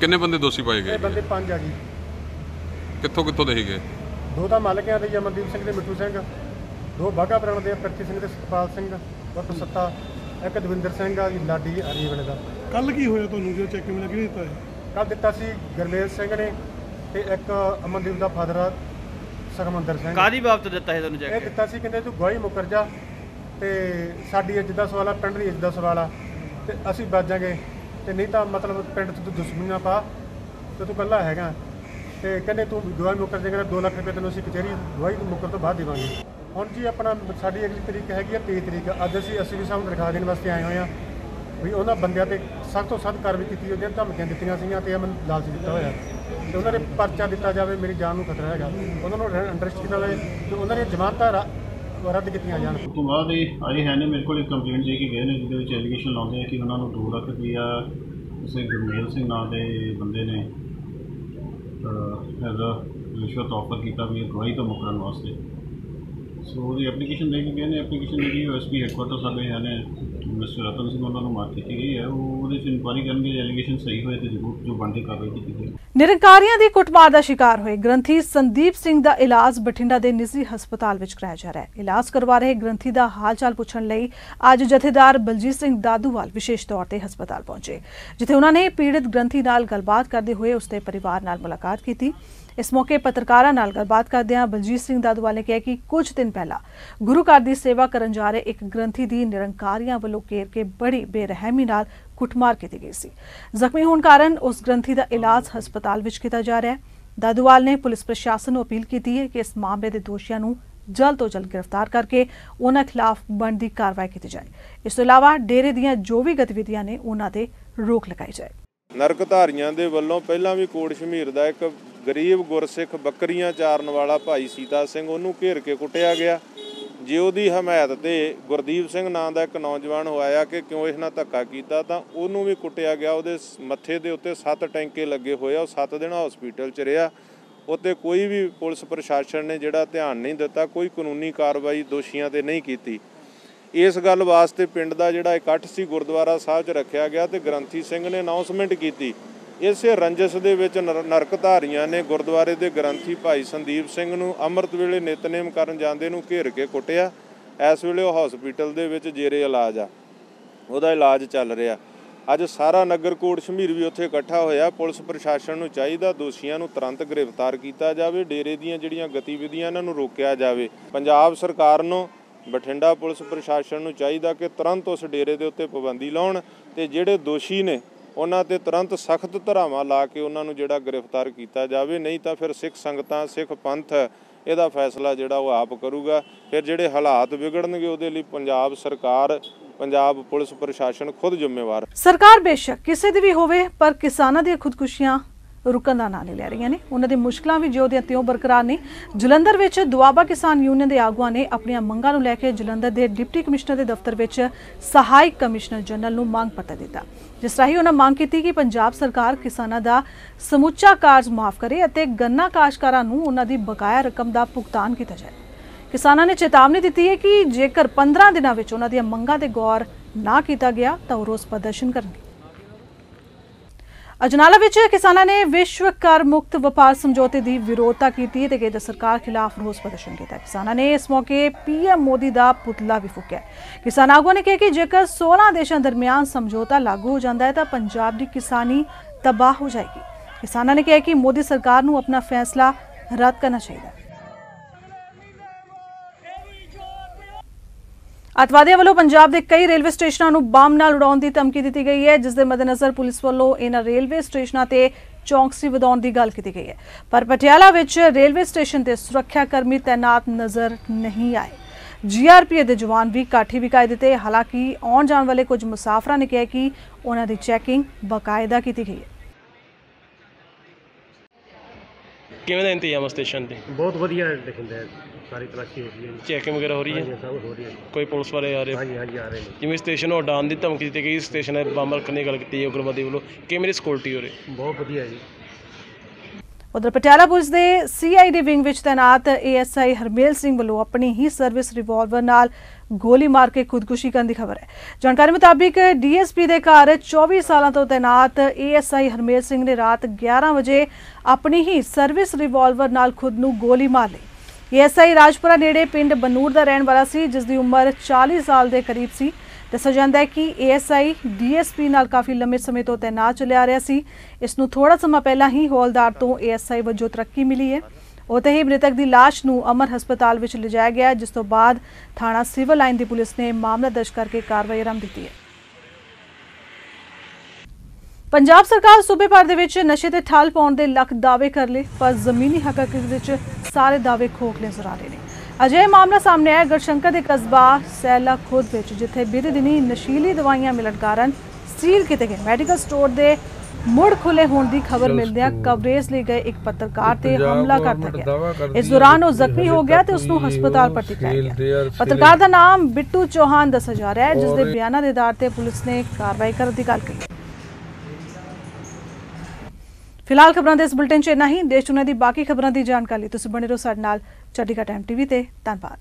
ਕਿੰਨੇ ਬੰਦੇ ਦੋਸ਼ੀ ਪਾਏ ਗਏ ਇਹ ਬੰਦੇ ਪੰਜ ਆ ਜੀ। ਕਿੱਥੋਂ ਕਿੱਥੋਂ ਦੇ ਸੀਗੇ? ਦੋ ਤਾਂ ਮਾਲਕਿਆਂ ਦੇ ਅਮਨਦੀਪ ਸਿੰਘ ਤੇ ਮਿੱਠੂ ਸਿੰਘ। ਦੋ ਵਾਘਾ ਪੁਰਾਣਾ ਦੇ ਪ੍ਰਿਥੀ ਸਿੰਘ ਤੇ ਸਤਪਾਲ ਸਿੰਘ ਵਰਤ ਸੱਤਾ ਇੱਕ ਦਵਿੰਦਰ ਸਿੰਘ ਆ ਜੀ ਲਾਡੀ ਹਰੀ ਵੇਲੇ ਦਾ। ਕੱਲ ਕੀ ਹੋਇਆ ਤੁਹਾਨੂੰ? ਜਦੋਂ ਚੈੱਕ ਮਿਲਿਆ ਕਿਹਨੇ ਦਿੱਤਾ ਹੈ ਕੱਲ ਦਿੱਤਾ ਸੀ ਗਰਮੇਲ ਸਿੰਘ ਨੇ ਤੇ ਇੱਕ ਅਮਨਦੀਪ ਦਾ ਫਾਦਰ ਆ ਸੁਖਮੰਦਰ ਸਿੰਘ। ਕਾਦੀ ਬਾਬਤ ਦਿੱਤਾ ਹੈ ਤੁਹਾਨੂੰ ਇਹ ਚੈੱਕ ਦਿੱਤਾ ਸੀ ਕਹਿੰਦੇ ਤੂੰ ਗਵਾਹੀ ਮੁਕਰ ਜਾ ਤੇ ਸਾਡੀ ਇੱਜ਼ਤ ਦਾ ਸਵਾਲ ਆ ਪਿੰਡ ਦੀ ਇੱਜ਼ਤ ਦਾ ਸਵਾਲ ਆ ਤੇ ਅਸੀਂ ਬਚ ਜਾਾਂਗੇ ਤੇ ਨਹੀਂ ਤਾਂ ਮਤਲਬ ਪਿੰਡ 'ਚ ਤੂੰ ਦੁਸ਼ਮਣੀ ਨਾ ਪਾ, ਤੇ ਤੂੰ ਕੱਲਾ ਹੈਗਾ। ਤੇ ਕਹਿੰਦੇ ਤੂੰ ਗਵਾਹੀ ਮੁਕਰ ਜਾਏਗਾ 2 ਲੱਖ ਰੁਪਏ ਤੈਨੂੰ ਅਸੀਂ ਕਚਹਿਰੀ ਗਵਾਹੀ ਮੁਕਰ ਤੋਂ ਬਾਅਦ ਦੇਵਾਂਗੇ। ਹੁਣ ਜੀ ਆਪਣਾ ਸਾਡੀ ਅਗਲੀ ਤਰੀਕ ਹੈਗੀ ਆ 23 ਤਰੀਕ। ਅੱਜ ਅਸੀਂ ਅਸੀਂ ਵੀ ਸਾਹਮਣੇ ਦਿਖਾ ਦੇਣ ਵਾਸਤੇ ਆਏ ਹੋਏ ਆ। ਵੀ ਉਹਨਾਂ ਬੰਦਿਆਂ ਤੇ ਸਖਤ ਤੋਂ ਸਖਤ ਕਾਰਵਾਈ ਕੀਤੀ ਉਹਦੀਆਂ ਧਮਕੀਆਂ ਦਿੱਤੀਆਂ ਸੀਗੀਆਂ ਤੇ ਮੈਨੂੰ ਲਾਲਚ ਦਿੱਤਾ ਹੋਇਆ। ਤੇ ਉਹਨਾਂ ਨੇ ਪਰਚਾ ਦਿੱਤਾ ਜਾਵੇ, ਮੇਰੀ ਜਾਨ ਨੂੰ ਖਤਰਾ ਹੈਗਾ। ਉਹਨਾਂ ਨੂੰ ਅੰਡਰਸਟ ਕੀਤਾ ਜਾਵੇ। ਤੇ ਉਹਨਾਂ ਦੀਆਂ ਜ਼ਮਾਨਤਾਂ ਰ- ਰੱਦ ਕੀਤੀਆਂ ਜਾਣ। ਉਸ ਤੋਂ ਬਾਅਦ ਇਹ ਆਏ ਹੈ ਨੇ, ਮੇਰੇ ਕੋਲ ਇੱਕ ਕੰਪਲੇਂਟ ਦੇ ਕੇ ਗਏ ਨੇ, ਜਿਹਦੇ ਵਿੱਚ ਐਲੀਗੇਸ਼ਨ ਲਾਉਂਦੇ ਆ ਕਿ ਉਹਨਾਂ ਨੂੰ 2 ਲੱਖ ਰੁਪਈਆ ਕਿਸੇ ਗੁਰਮੇਲ ਸਿੰਘ ਨਾਂ ਦੇ ਬੰਦੇ ਨੇ ਐਜ਼ ਅ ਰਿਸ਼ਵਤ ਆਫਰ ਕੀਤਾ ਵੀ ਅਗਵਾਈ ਤੋਂ ਮੁਕਰਨ ਵਾਸਤੇ। ਸੋ ਉਹਦੀ ਐਪਲੀਕੇਸ਼ਨ ਦੇ ਕੇ ਗਏ ਨੇ ਐਪਲੀਕੇਸ਼ਨ ਜਿਹੜੀ ਐਸਪੀ ਹੈਡਕੁਆਟਰ ਸਾਡੇ ਹੈ ਨੇ। ਮਿਸਟਰ ਰਤਨ ਸਿੰਘ ਉਹਨਾਂ ਨੂੰ ਮਾਰ ਕੀਤੀ ਗਈ ਹੈ। ਉਹ ਉਹਦੇ 'ਚ ਇਨਕੁਆਰੀ ਕਰਨਗੇ ਐਲੀਗੇਸ਼ਨ ਸਹੀ ਹੋਏ ਤੇ ਜ਼ਰੂਰ ਜੋ ਬਣਦੀ ਕਾਰਵਾਈ ਕੀਤੀ ਜਾਏਗੀ ਨਿਰੰਕਾਰੀਆਂ ਦੀ ਕੁੱਟਮਾਰ ਦਾ ਸ਼ਿਕਾਰ ਹੋਏ ਗ੍ਰੰਥੀ ਸੰਦੀਪ ਸਿੰਘ ਦਾ ਇਲਾਜ ਬਠਿੰਡਾ ਦੇ ਨਿੱਜੀ ਹਸਪਤਾਲ ਵਿੱਚ ਕਰਾਇਆ ਜਾ ਰਿਹਾ ਹੈ। ਇਲਾਜ ਕਰਵਾ ਰਹੇ ਗ੍ਰੰਥੀ ਦਾ ਹਾਲ-ਚਾਲ ਪੁੱਛਣ ਲਈ ਅੱਜ ਜਥੇਦਾਰ ਬਲਜੀਤ ਸਿੰਘ ਦਾਦੂਵਾਲ ਵਿਸ਼ੇਸ਼ ਤੌਰ ਤੇ ਹਸਪਤਾਲ ਪਹੁੰਚੇ, ਜਿੱਥੇ ਉਹਨਾਂ ਨੇ ਪੀੜਤ ਗ੍ਰੰਥੀ ਨਾਲ ਗੱਲਬਾਤ ਕਰਦੇ ਹੋਏ ਉਸਦੇ ਪਰਿਵਾਰ ਨਾਲ ਮੁਲਾਕਾਤ ਕੀਤੀ। ਇਸ ਮੌਕੇ ਪੱਤਰਕਾਰਾਂ ਨਾਲ ਗੱਲਬਾਤ ਕਰਦਿਆਂ ਬਲਜੀਤ ਸਿੰਘ ਦਾਦੂਵਾਲ ਨੇ ਕਿਹਾ ਕਿ ਕੁਝ ਦਿਨ ਪਹਿਲਾਂ ਗੁਰੂ ਘਰ ਦੀ ਸੇਵਾ ਕਰਨ ਜਾ ਰਹੇ ਇੱਕ ਗ੍ਰੰਥੀ ਦੀ ਨਿਰੰਕਾਰੀਆਂ ਵੱਲੋਂ ਘੇਰ ਕੇ ਬੜੀ ਬੇਰਹਿਮੀ ਨਾਲ ਕੁੱਟਮਾਰ ਕੀਤੀ ਗਈ ਸੀ। ਜ਼ਖਮੀ ਹੋਣ ਕਾਰਨ ਉਸ ਗ੍ਰੰਥੀ ਦਾ ਇਲਾਜ ਹਸਪਤਾਲ ਵਿੱਚ ਕੀਤਾ ਜਾ ਰਿਹਾ ਹੈ। ਦਾਦੂਵਾਲ ਨੇ ਪੁਲਿਸ ਪ੍ਰਸ਼ਾਸਨ ਨੂੰ ਅਪੀਲ ਕੀਤੀ ਹੈ ਕਿ ਇਸ ਮਾਮਲੇ ਦੇ ਦੋਸ਼ੀਆਂ ਨੂੰ ਜਲਦ ਤੋਂ ਜਲਦ ਗ੍ਰਿਫਤਾਰ ਕਰਕੇ ਉਹਨਾਂ ਖਿਲਾਫ ਬਣਦੀ ਕਾਰਵਾਈ ਕੀਤੀ ਜਾਏ। ਇਸ ਤੋਂ ਇਲਾਵਾ ਡੇਰੇ ਦੀਆਂ ਜੋ ਵੀ ਗਤੀਵਿਧੀਆਂ ਨੇ ਉਹਨਾਂ ਤੇ ਰੋਕ ਲਗਾਈ ਜਾਏ। ਨਰਕਧਾਰੀਆਂ ਦੇ ਵੱਲੋਂ ਪਹਿਲਾਂ ਵੀ ਕੋਟ ਸ਼ਮੀਰ ਦਾ ਇੱਕ ਗਰੀਬ ਗੁਰਸਿੱਖ ਬੱਕਰੀਆਂ ਚਾਰਨ ਵਾਲਾ ਭਾਈ ਸੀਤਾ ਸਿੰਘ, ਉਹਨੂੰ ਘੇਰ ਕੇ ਕੁੱਟਿਆ ਗਿਆ। ਜੇ ਉਹਦੀ ਹਮਾਇਤ ਤੇ ਗੁਰਦੀਪ ਸਿੰਘ ਨਾਂ ਦਾ ਇੱਕ ਨੌਜਵਾਨ ਹੋਇਆ ਕਿ ਕਿਉਂ ਇਸ ਨਾਲ ਧੱਕਾ ਕੀਤਾ, ਤਾਂ ਉਹਨੂੰ ਵੀ ਕੁੱਟਿਆ ਗਿਆ। ਉਹਦੇ ਮੱਥੇ ਦੇ ਉੱਤੇ ਸੱਤ ਟੈਂਕੇ ਲੱਗੇ ਹੋਏ ਆ, ਉਹ 7 ਦਿਨ ਹਸਪੀਟਲ 'ਚ ਰਿਹਾ। ਉੱਤੇ ਕੋਈ ਵੀ ਪੁਲਿਸ ਪ੍ਰਸ਼ਾਸਨ ਨੇ ਜਿਹੜਾ ਧਿਆਨ ਨਹੀਂ ਦਿੱਤਾ, ਕੋਈ ਕਾਨੂੰਨੀ ਕਾਰਵਾਈ ਦੋਸ਼ੀਆਂ ਤੇ ਨਹੀਂ ਕੀਤੀ। ਇਸ ਗੱਲ ਵਾਸਤੇ ਪਿੰਡ ਦਾ ਜਿਹੜਾ ਇਕੱਠ ਸੀ, ਗੁਰਦੁਆਰਾ ਸਾਹਿਬ 'ਚ ਰੱਖਿਆ ਗਿਆ ਤੇ ਗ੍ਰੰਥੀ ਸਿੰਘ ਨੇ ਅਨਾਉਂਸਮੈਂਟ ਕੀਤੀ ਇਸੇ ਰੰਜਸ ਦੇ ਵਿੱਚ ਨਰ- ਨਰਕਧਾਰੀਆਂ ਨੇ ਗੁਰਦੁਆਰੇ ਦੇ ਗ੍ਰੰਥੀ ਭਾਈ ਸੰਦੀਪ ਸਿੰਘ ਨੂੰ ਅੰਮ੍ਰਿਤ ਵੇਲੇ ਨਿਤਨੇਮ ਕਰਨ ਜਾਂਦੇ ਨੂੰ ਘੇਰ ਕੇ ਕੁੱਟਿਆ। ਇਸ ਵੇਲੇ ਉਹ ਹਸਪੀਟਲ ਦੇ ਵਿੱਚ ਜੇਰੇ ਇਲਾਜ ਆ। ਉਹਦਾ ਇਲਾਜ ਚੱਲ ਰਿਹਾ। ਅੱਜ ਸਾਰਾ ਨਗਰ ਕੋਟ ਸ਼ਮੀਰ ਵੀ ਉੱਥੇ ਇਕੱਠਾ ਹੋਇਆ। ਪੁਲਿਸ ਪ੍ਰਸ਼ਾਸਨ ਨੂੰ ਚਾਹੀਦਾ ਦੋਸ਼ੀਆਂ ਨੂੰ ਤੁਰੰਤ ਗ੍ਰਿਫਤਾਰ ਕੀਤਾ ਜਾਵੇ। ਡੇਰੇ ਦੀਆਂ ਜਿਹੜੀਆਂ ਗਤੀਵਿਧੀਆਂ ਇਹਨਾਂ ਨੂੰ ਰੋਕਿਆ ਜਾਵੇ। ਪੰਜਾਬ ਸਰਕਾਰ ਨੂੰ ਬਠਿੰਡਾ ਪੁਲਿਸ ਪ੍ਰਸ਼ਾਸਨ ਨੂੰ ਚਾਹੀਦਾ ਕਿ ਤੁਰੰਤ ਉਸ ਡੇਰੇ ਦੇ ਉੱਤੇ ਪਾਬੰਦੀ ਲਾਉਣ ਤੇ ਜਿਹੜੇ ਦੋਸ਼ੀ ਨੇ ਉਹਨਾਂ ਤੇ ਤੁਰੰਤ ਸਖਤ ਧਾਰਾਵਾਂ ਲਾ ਕੇ ਉਹਨਾਂ ਨੂੰ ਜਿਹੜਾ ਗ੍ਰਿਫਤਾਰ ਕੀਤਾ ਜਾਵੇ, ਨਹੀਂ ਤਾਂ ਫਿਰ ਸਿੱਖ ਸੰਗਤਾਂ, ਸਿੱਖ ਪੰਥ ਇਹਦਾ ਫੈਸਲਾ ਜਿਹੜਾ ਉਹ ਆਪ ਕਰੂਗਾ। ਫਿਰ ਜਿਹੜੇ ਹਾਲਾਤ ਵਿਗੜਨਗੇ ਉਹਦੇ ਲਈ ਪੰਜਾਬ ਸਰਕਾਰ, ਪੰਜਾਬ ਪੁਲਿਸ ਪ੍ਰਸ਼ਾਸਨ ਖੁਦ ਜ਼ਿੰਮੇਵਾਰ ਸਰਕਾਰ ਬੇਸ਼ੱਕ ਕਿਸੇ ਦੀ ਵੀ ਹੋਵੇ, ਪਰ ਕਿਸਾਨਾਂ ਦੀਆਂ ਖੁਦਕੁਸ਼ੀਆਂ ਰੁਕਣ ਦਾ ਨਾਂ ਨਹੀਂ ਲੈ ਰਹੀਆਂ ਨੇ। ਉਹਨਾਂ ਦੀ ਮੁਸ਼ਕਲਾਂ ਵੀ ਜਿਉਂ ਦੀਆਂ ਤਿਉਂ ਬਰਕਰਾਰ ਨੇ। ਜਲੰਧਰ ਵਿੱਚ ਦੁਆਬਾ ਕਿਸਾਨ ਯੂਨੀਅਨ ਦੇ ਆਗੂਆਂ ਨੇ ਆਪਣੀਆਂ ਮੰਗਾਂ ਨੂੰ ਲੈ ਕੇ ਜਲੰਧਰ ਦੇ ਡਿਪਟੀ ਕਮਿਸ਼ਨਰ ਦੇ ਦਫ਼ਤਰ ਵਿੱਚ ਸਹਾਇਕ ਕਮਿਸ਼ਨਰ ਜਨਰਲ ਨੂੰ ਮੰਗ ਪੱਤਰ ਦਿੱਤਾ। ਜਿਸ ਰਾਹੀਂ ਉਹਨਾਂ ਮੰਗ ਕੀਤੀ ਕਿ ਪੰਜਾਬ ਸਰਕਾਰ ਕਿਸਾਨਾਂ ਦਾ ਸਮੁੱਚਾ ਕਾਰਜ ਮਾਫ ਕਰੇ ਅਤੇ ਗੰਨਾ ਕਾਸ਼ਕਾਰਾਂ ਨੂੰ ਉਹਨਾਂ ਦੀ ਬਕਾਇਆ ਰਕਮ ਦਾ ਭੁਗਤਾਨ ਕੀਤਾ ਜਾਏ। ਕਿਸਾਨਾਂ ਨੇ ਚੇਤਾਵਨੀ ਦਿੱਤੀ ਹੈ ਕਿ ਜੇਕਰ 15 ਦਿਨਾਂ ਵਿੱਚ ਉਹਨਾਂ ਦੀਆਂ ਮੰਗਾਂ ਤੇ ਗੌਰ ਨਾ ਕੀਤਾ ਗਿਆ ਤਾਂ ਉਹ ਰੋਸ ਪ੍ਰਦਰਸ਼ਨ ਕਰਨਗੇ। ਅਜਨਾਲਾ ਵਿੱਚ ਕਿਸਾਨਾਂ ਨੇ ਵਿਸ਼ਵ ਕਰ ਮੁਕਤ ਵਪਾਰ ਸਮਝੌਤੇ ਦੀ ਵਿਰੋਧਤਾ ਕੀਤੀ ਤੇ ਕੇਂਦਰ ਸਰਕਾਰ ਖਿਲਾਫ ਰੋਸ ਪ੍ਰਦਰਸ਼ਨ ਕੀਤਾ। ਕਿਸਾਨਾਂ ਨੇ ਇਸ ਮੌਕੇ ਪੀਐਮ ਮੋਦੀ ਦਾ ਪੁਤਲਾ ਵੀ ਫੂਕਿਆ। ਕਿਸਾਨ ਆਗੂਆਂ ਨੇ ਕਿਹਾ ਕਿ ਜੇਕਰ 16 ਦੇਸ਼ਾਂ ਦਰਮਿਆਨ ਸਮਝੌਤਾ ਲਾਗੂ ਹੋ ਜਾਂਦਾ ਹੈ ਤਾਂ ਪੰਜਾਬ ਦੀ ਕਿਸਾਨੀ ਤਬਾਹ ਹੋ ਜਾਏਗੀ। ਕਿਸਾਨਾਂ ਨੇ ਕਿਹਾ ਕਿ ਮੋਦੀ ਸਰਕਾਰ ਨੂੰ ਆਪਣਾ ਫੈਸਲਾ ਰੱਦ ਕਰਨਾ ਚਾਹੀਦਾ ਅਤਵਾਦੀਆਂ ਵੱਲੋਂ ਪੰਜਾਬ ਦੇ ਕਈ ਰੇਲਵੇ ਸਟੇਸ਼ਨਾਂ ਨੂੰ ਬੰਬ ਨਾਲ ਉਡਾਉਣ ਦੀ ਧਮਕੀ ਦਿੱਤੀ ਗਈ ਹੈ ਜਿਸ ਦੇ ਮੱਦੇਨਜ਼ਰ ਪੁਲਿਸ ਵੱਲੋਂ ਇਹਨਾਂ ਰੇਲਵੇ ਸਟੇਸ਼ਨਾਂ ਤੇ ਚੌਕਸੀ ਵਧਾਉਣ ਦੀ ਗੱਲ ਕੀਤੀ ਗਈ ਹੈ। ਪਰ ਪਟਿਆਲਾ ਵਿੱਚ ਰੇਲਵੇ ਸਟੇਸ਼ਨ ਤੇ ਸੁਰੱਖਿਆ ਕਰਮੀ ਤਾਇਨਾਤ ਨਜ਼ਰ ਨਹੀਂ ਆਏ। ਜੀਆਰਪੀ ਦੇ ਜਵਾਨ ਵੀ ਕਾਠੀ ਵਿਖਾਈ ਦਿੱਤੇ। ਹਾਲਾਂਕਿ ਆਉਣ ਜਾਣ ਵਾਲੇ ਕੁਝ ਮੁਸਾਫਰਾਂ ਨੇ ਕਿਹਾ ਕਿ ਉਹਨਾਂ ਦੀ ਚੈਕਿੰਗ ਬਕਾਇਦਾ ਕੀਤੀ ਗਈ ਹੈ। ਕਿਵੇਂ ਦਾ ਇੰਤਜ਼ਾਮ ਆ ਸਟੇਸ਼ਨ ਤੇ? ਬਹੁਤ ਵਧੀਆ ਦਿਖਦਾ ਹੈ। ਸਾਰੀ ਤਲਾਸ਼ੀ ਹੋ ਰਹੀ ਹੈ ਜੀ। ਚੈਕਿੰਗ ਵਗੈਰਾ ਹੋ ਰਹੀ ਹਾਂਜੀ ਹੈ ਸਭ ਹੋ ਰਹੀ ਹੈ ਕੋਈ ਪੁਲਿਸ ਵਾਲੇ ਆ ਰਹੇ ਹਾਂਜੀ ਹਾਂਜੀ ਆ ਰਹੇ ਨੇ। ਜਿਵੇਂ ਸਟੇਸ਼ਨ ਨੂੰ ਉਡਾਉਣ ਦੀ ਧਮਕੀ ਦਿੱਤੀ ਗਈ ਸਟੇਸ਼ਨ ਦੇ ਬੰਬ ਰੱਖਣ ਦੀ ਗੱਲ ਕੀਤੀ ਹੈ ਉਗਰਵਾਦੀ ਵੱਲੋਂ। ਕਿਵੇਂ ਦੀ ਸਿਕਿਉਰਿਟੀ ਹੋ ਰਹੀ? ਬਹੁਤ ਵਧੀਆ ਜੀ। ਉਧਰ ਪਟਿਆਲਾ ਪੁਲਿਸ ਦੇ ਸੀਆਈਡੀ ਵਿੰਗ ਵਿੱਚ ਤੈਨਾਤ ਏਐਸਆਈ ਹਰਮੇਲ ਸਿੰਘ ਵੱਲੋਂ ਆਪਣੀ ਹੀ ਸਰਵਿਸ ਰਿਵਾਲਵਰ ਨਾਲ ਗੋਲੀ ਮਾਰ ਕੇ ਖੁਦਕੁਸ਼ੀ ਕਰਨ ਦੀ ਖਬਰ ਹੈ। ਜਾਣਕਾਰੀ ਮੁਤਾਬਿਕ ਡੀਐਸਪੀ ਦੇ ਘਰ 24 ਸਾਲਾਂ ਤੋਂ ਤੈਨਾਤ ਏਐਸਆਈ ਹਰਮੇਲ ਸਿੰਘ ਨੇ ਰਾਤ 11 ਵਜੇ ਆਪਣੀ ਹੀ ਸਰਵਿਸ ਰਿਵਾਲਵਰ ਨਾਲ ਖੁਦ ਨੂੰ ਗੋਲੀ ਮਾਰ ਲਈ। ਏਐਸਆਈ ਰਾਜਪੁਰਾ ਨੇੜੇ ਪਿੰਡ ਬਨੂਰ ਦਾ ਰਹਿਣ ਵਾਲਾ ਸੀ ਜਿਸ ਦੀ ਉਮਰ 40 ਸਾਲ ਦੇ ਕਰੀਬ ਸੀ। ਦੱਸਿਆ ਜਾਂਦਾ ਹੈ ਕਿ ਏਐਸਆਈ ਡੀਐਸਪੀ ਨਾਲ ਕਾਫੀ ਲੰਮੇ ਸਮੇਂ ਤੋਂ ਤੈਨਾਤ ਚੱਲਿਆ ਰਿਹਾ ਸੀ। ਇਸ ਨੂੰ ਥੋੜਾ ਸਮਾਂ ਪਹਿਲਾਂ ਹੀ ਹੌਲਦਾਰ ਤੋਂ ਏਐਸਆਈ ਵਜੋਂ ਤਰੱਕੀ ਮਿਲੀ ਹੈ। ਉੱਥੇ ਹੀ ਮ੍ਰਿਤਕ ਦੀ ਲਾਸ਼ ਨੂੰ ਅਮਰ ਹਸਪਤਾਲ ਵਿੱਚ ਲਿਜਾਇਆ ਗਿਆ, ਜਿਸ ਤੋਂ ਬਾਅਦ ਥਾਣਾ ਸਿਵਲ ਲਾਈਨ ਦੀ ਪੁਲਿਸ ਨੇ ਮਾਮਲਾ ਦਰਜ ਕਰਕੇ ਕਾਰਵਾਈ ਆਰੰਭ ਦਿੱਤੀ ਹੈ। ਪੰਜਾਬ ਸਰਕਾਰ ਸੂਬੇ ਭਰ ਦੇ ਵਿੱਚ ਨਸ਼ੇ ਤੇ ਠੱਲ ਪਾਉਣ ਦੇ ਲੱਖ ਦਾਅਵੇ ਕਰ ਲਏ ਪਰ ਜ਼ਮੀਨੀ ਹਕੀਕਤ ਵਿੱਚ ਸਾਰੇ ਦਾਅਵੇ ਖੋਖਲੇ ਨਜ਼ਰ ਆ ਰਹੇ ਨੇ। ਅਜੇ ਮਾਮਲਾ ਸਾਹਮਣੇ ਆਇਆ ਗੜਸ਼ੰਕਰ ਦੇ ਕਸਬਾ ਸੈਲਾ ਖੁਦ ਵਿੱਚ ਜਿੱਥੇ ਬੀਤੇ ਦਿਨੀ ਨਸ਼ੀਲੀ ਦਵਾਈਆਂ ਮਿਲਣ ਕਾਰਨ ਸੀਲ ਕੀਤੇ ਗਏ। ਮੈਡੀਕਲ ਸਟੋਰ ਦੇ ਮੁੜ ਖੁੱਲੇ ਹੋਣ ਦੀ ਖਬਰ ਮਿਲਦਿਆਂ ਕਵਰੇਜ ਲਈ ਗਏ ਇੱਕ ਪੱਤਰਕਾਰ ਤੇ ਹਮਲਾ ਕਰ ਦਿੱਤਾ ਗਿਆ। ਇਸ ਦੌਰਾਨ ਉਹ ਜ਼ਖਮੀ ਹੋ ਗਿਆ ਤੇ ਉਸ ਨੂੰ ਹਸਪਤਾਲ ਭਰਤੀ ਕਰਾਇਆ ਗਿਆ ਪੱਤਰਕਾਰ ਦਾ ਨਾਮ ਬਿੱਟੂ ਚੌਹਾਨ ਦੱਸਿਆ ਜਾ ਰਿਹਾ ਹੈ ਜਿਸ ਦੇ ਬਿਆਨਾਂ ਦੇ ਆਧਾਰ ਤੇ ਪੁਲਿਸ ਨੇ ਕਾਰਵਾਈ ਕਰਨ ਦੀ ਗੱਲ ਕਹੀ। ਫਿਲਹਾਲ ਖਬਰਾਂ ਦੇ ਇਸ ਬੁਲਟਨ 'ਚ ਇੰਨਾ ਹੀ। ਦੇਸ਼ ਦੁਨੀਆ ਦੀ ਬਾਕੀ ਖਬਰਾਂ ਦੀ ਜਾਣਕਾਰੀ ਤੁਸੀਂ ਬਣੇ ਰਹੋ ਸਾਡੇ ਨਾਲ ਚੰਡੀਗੜ੍ਹ ਟਾਈਮ ਟੀਵੀ ਤੇ। ਧੰਨਵਾਦ।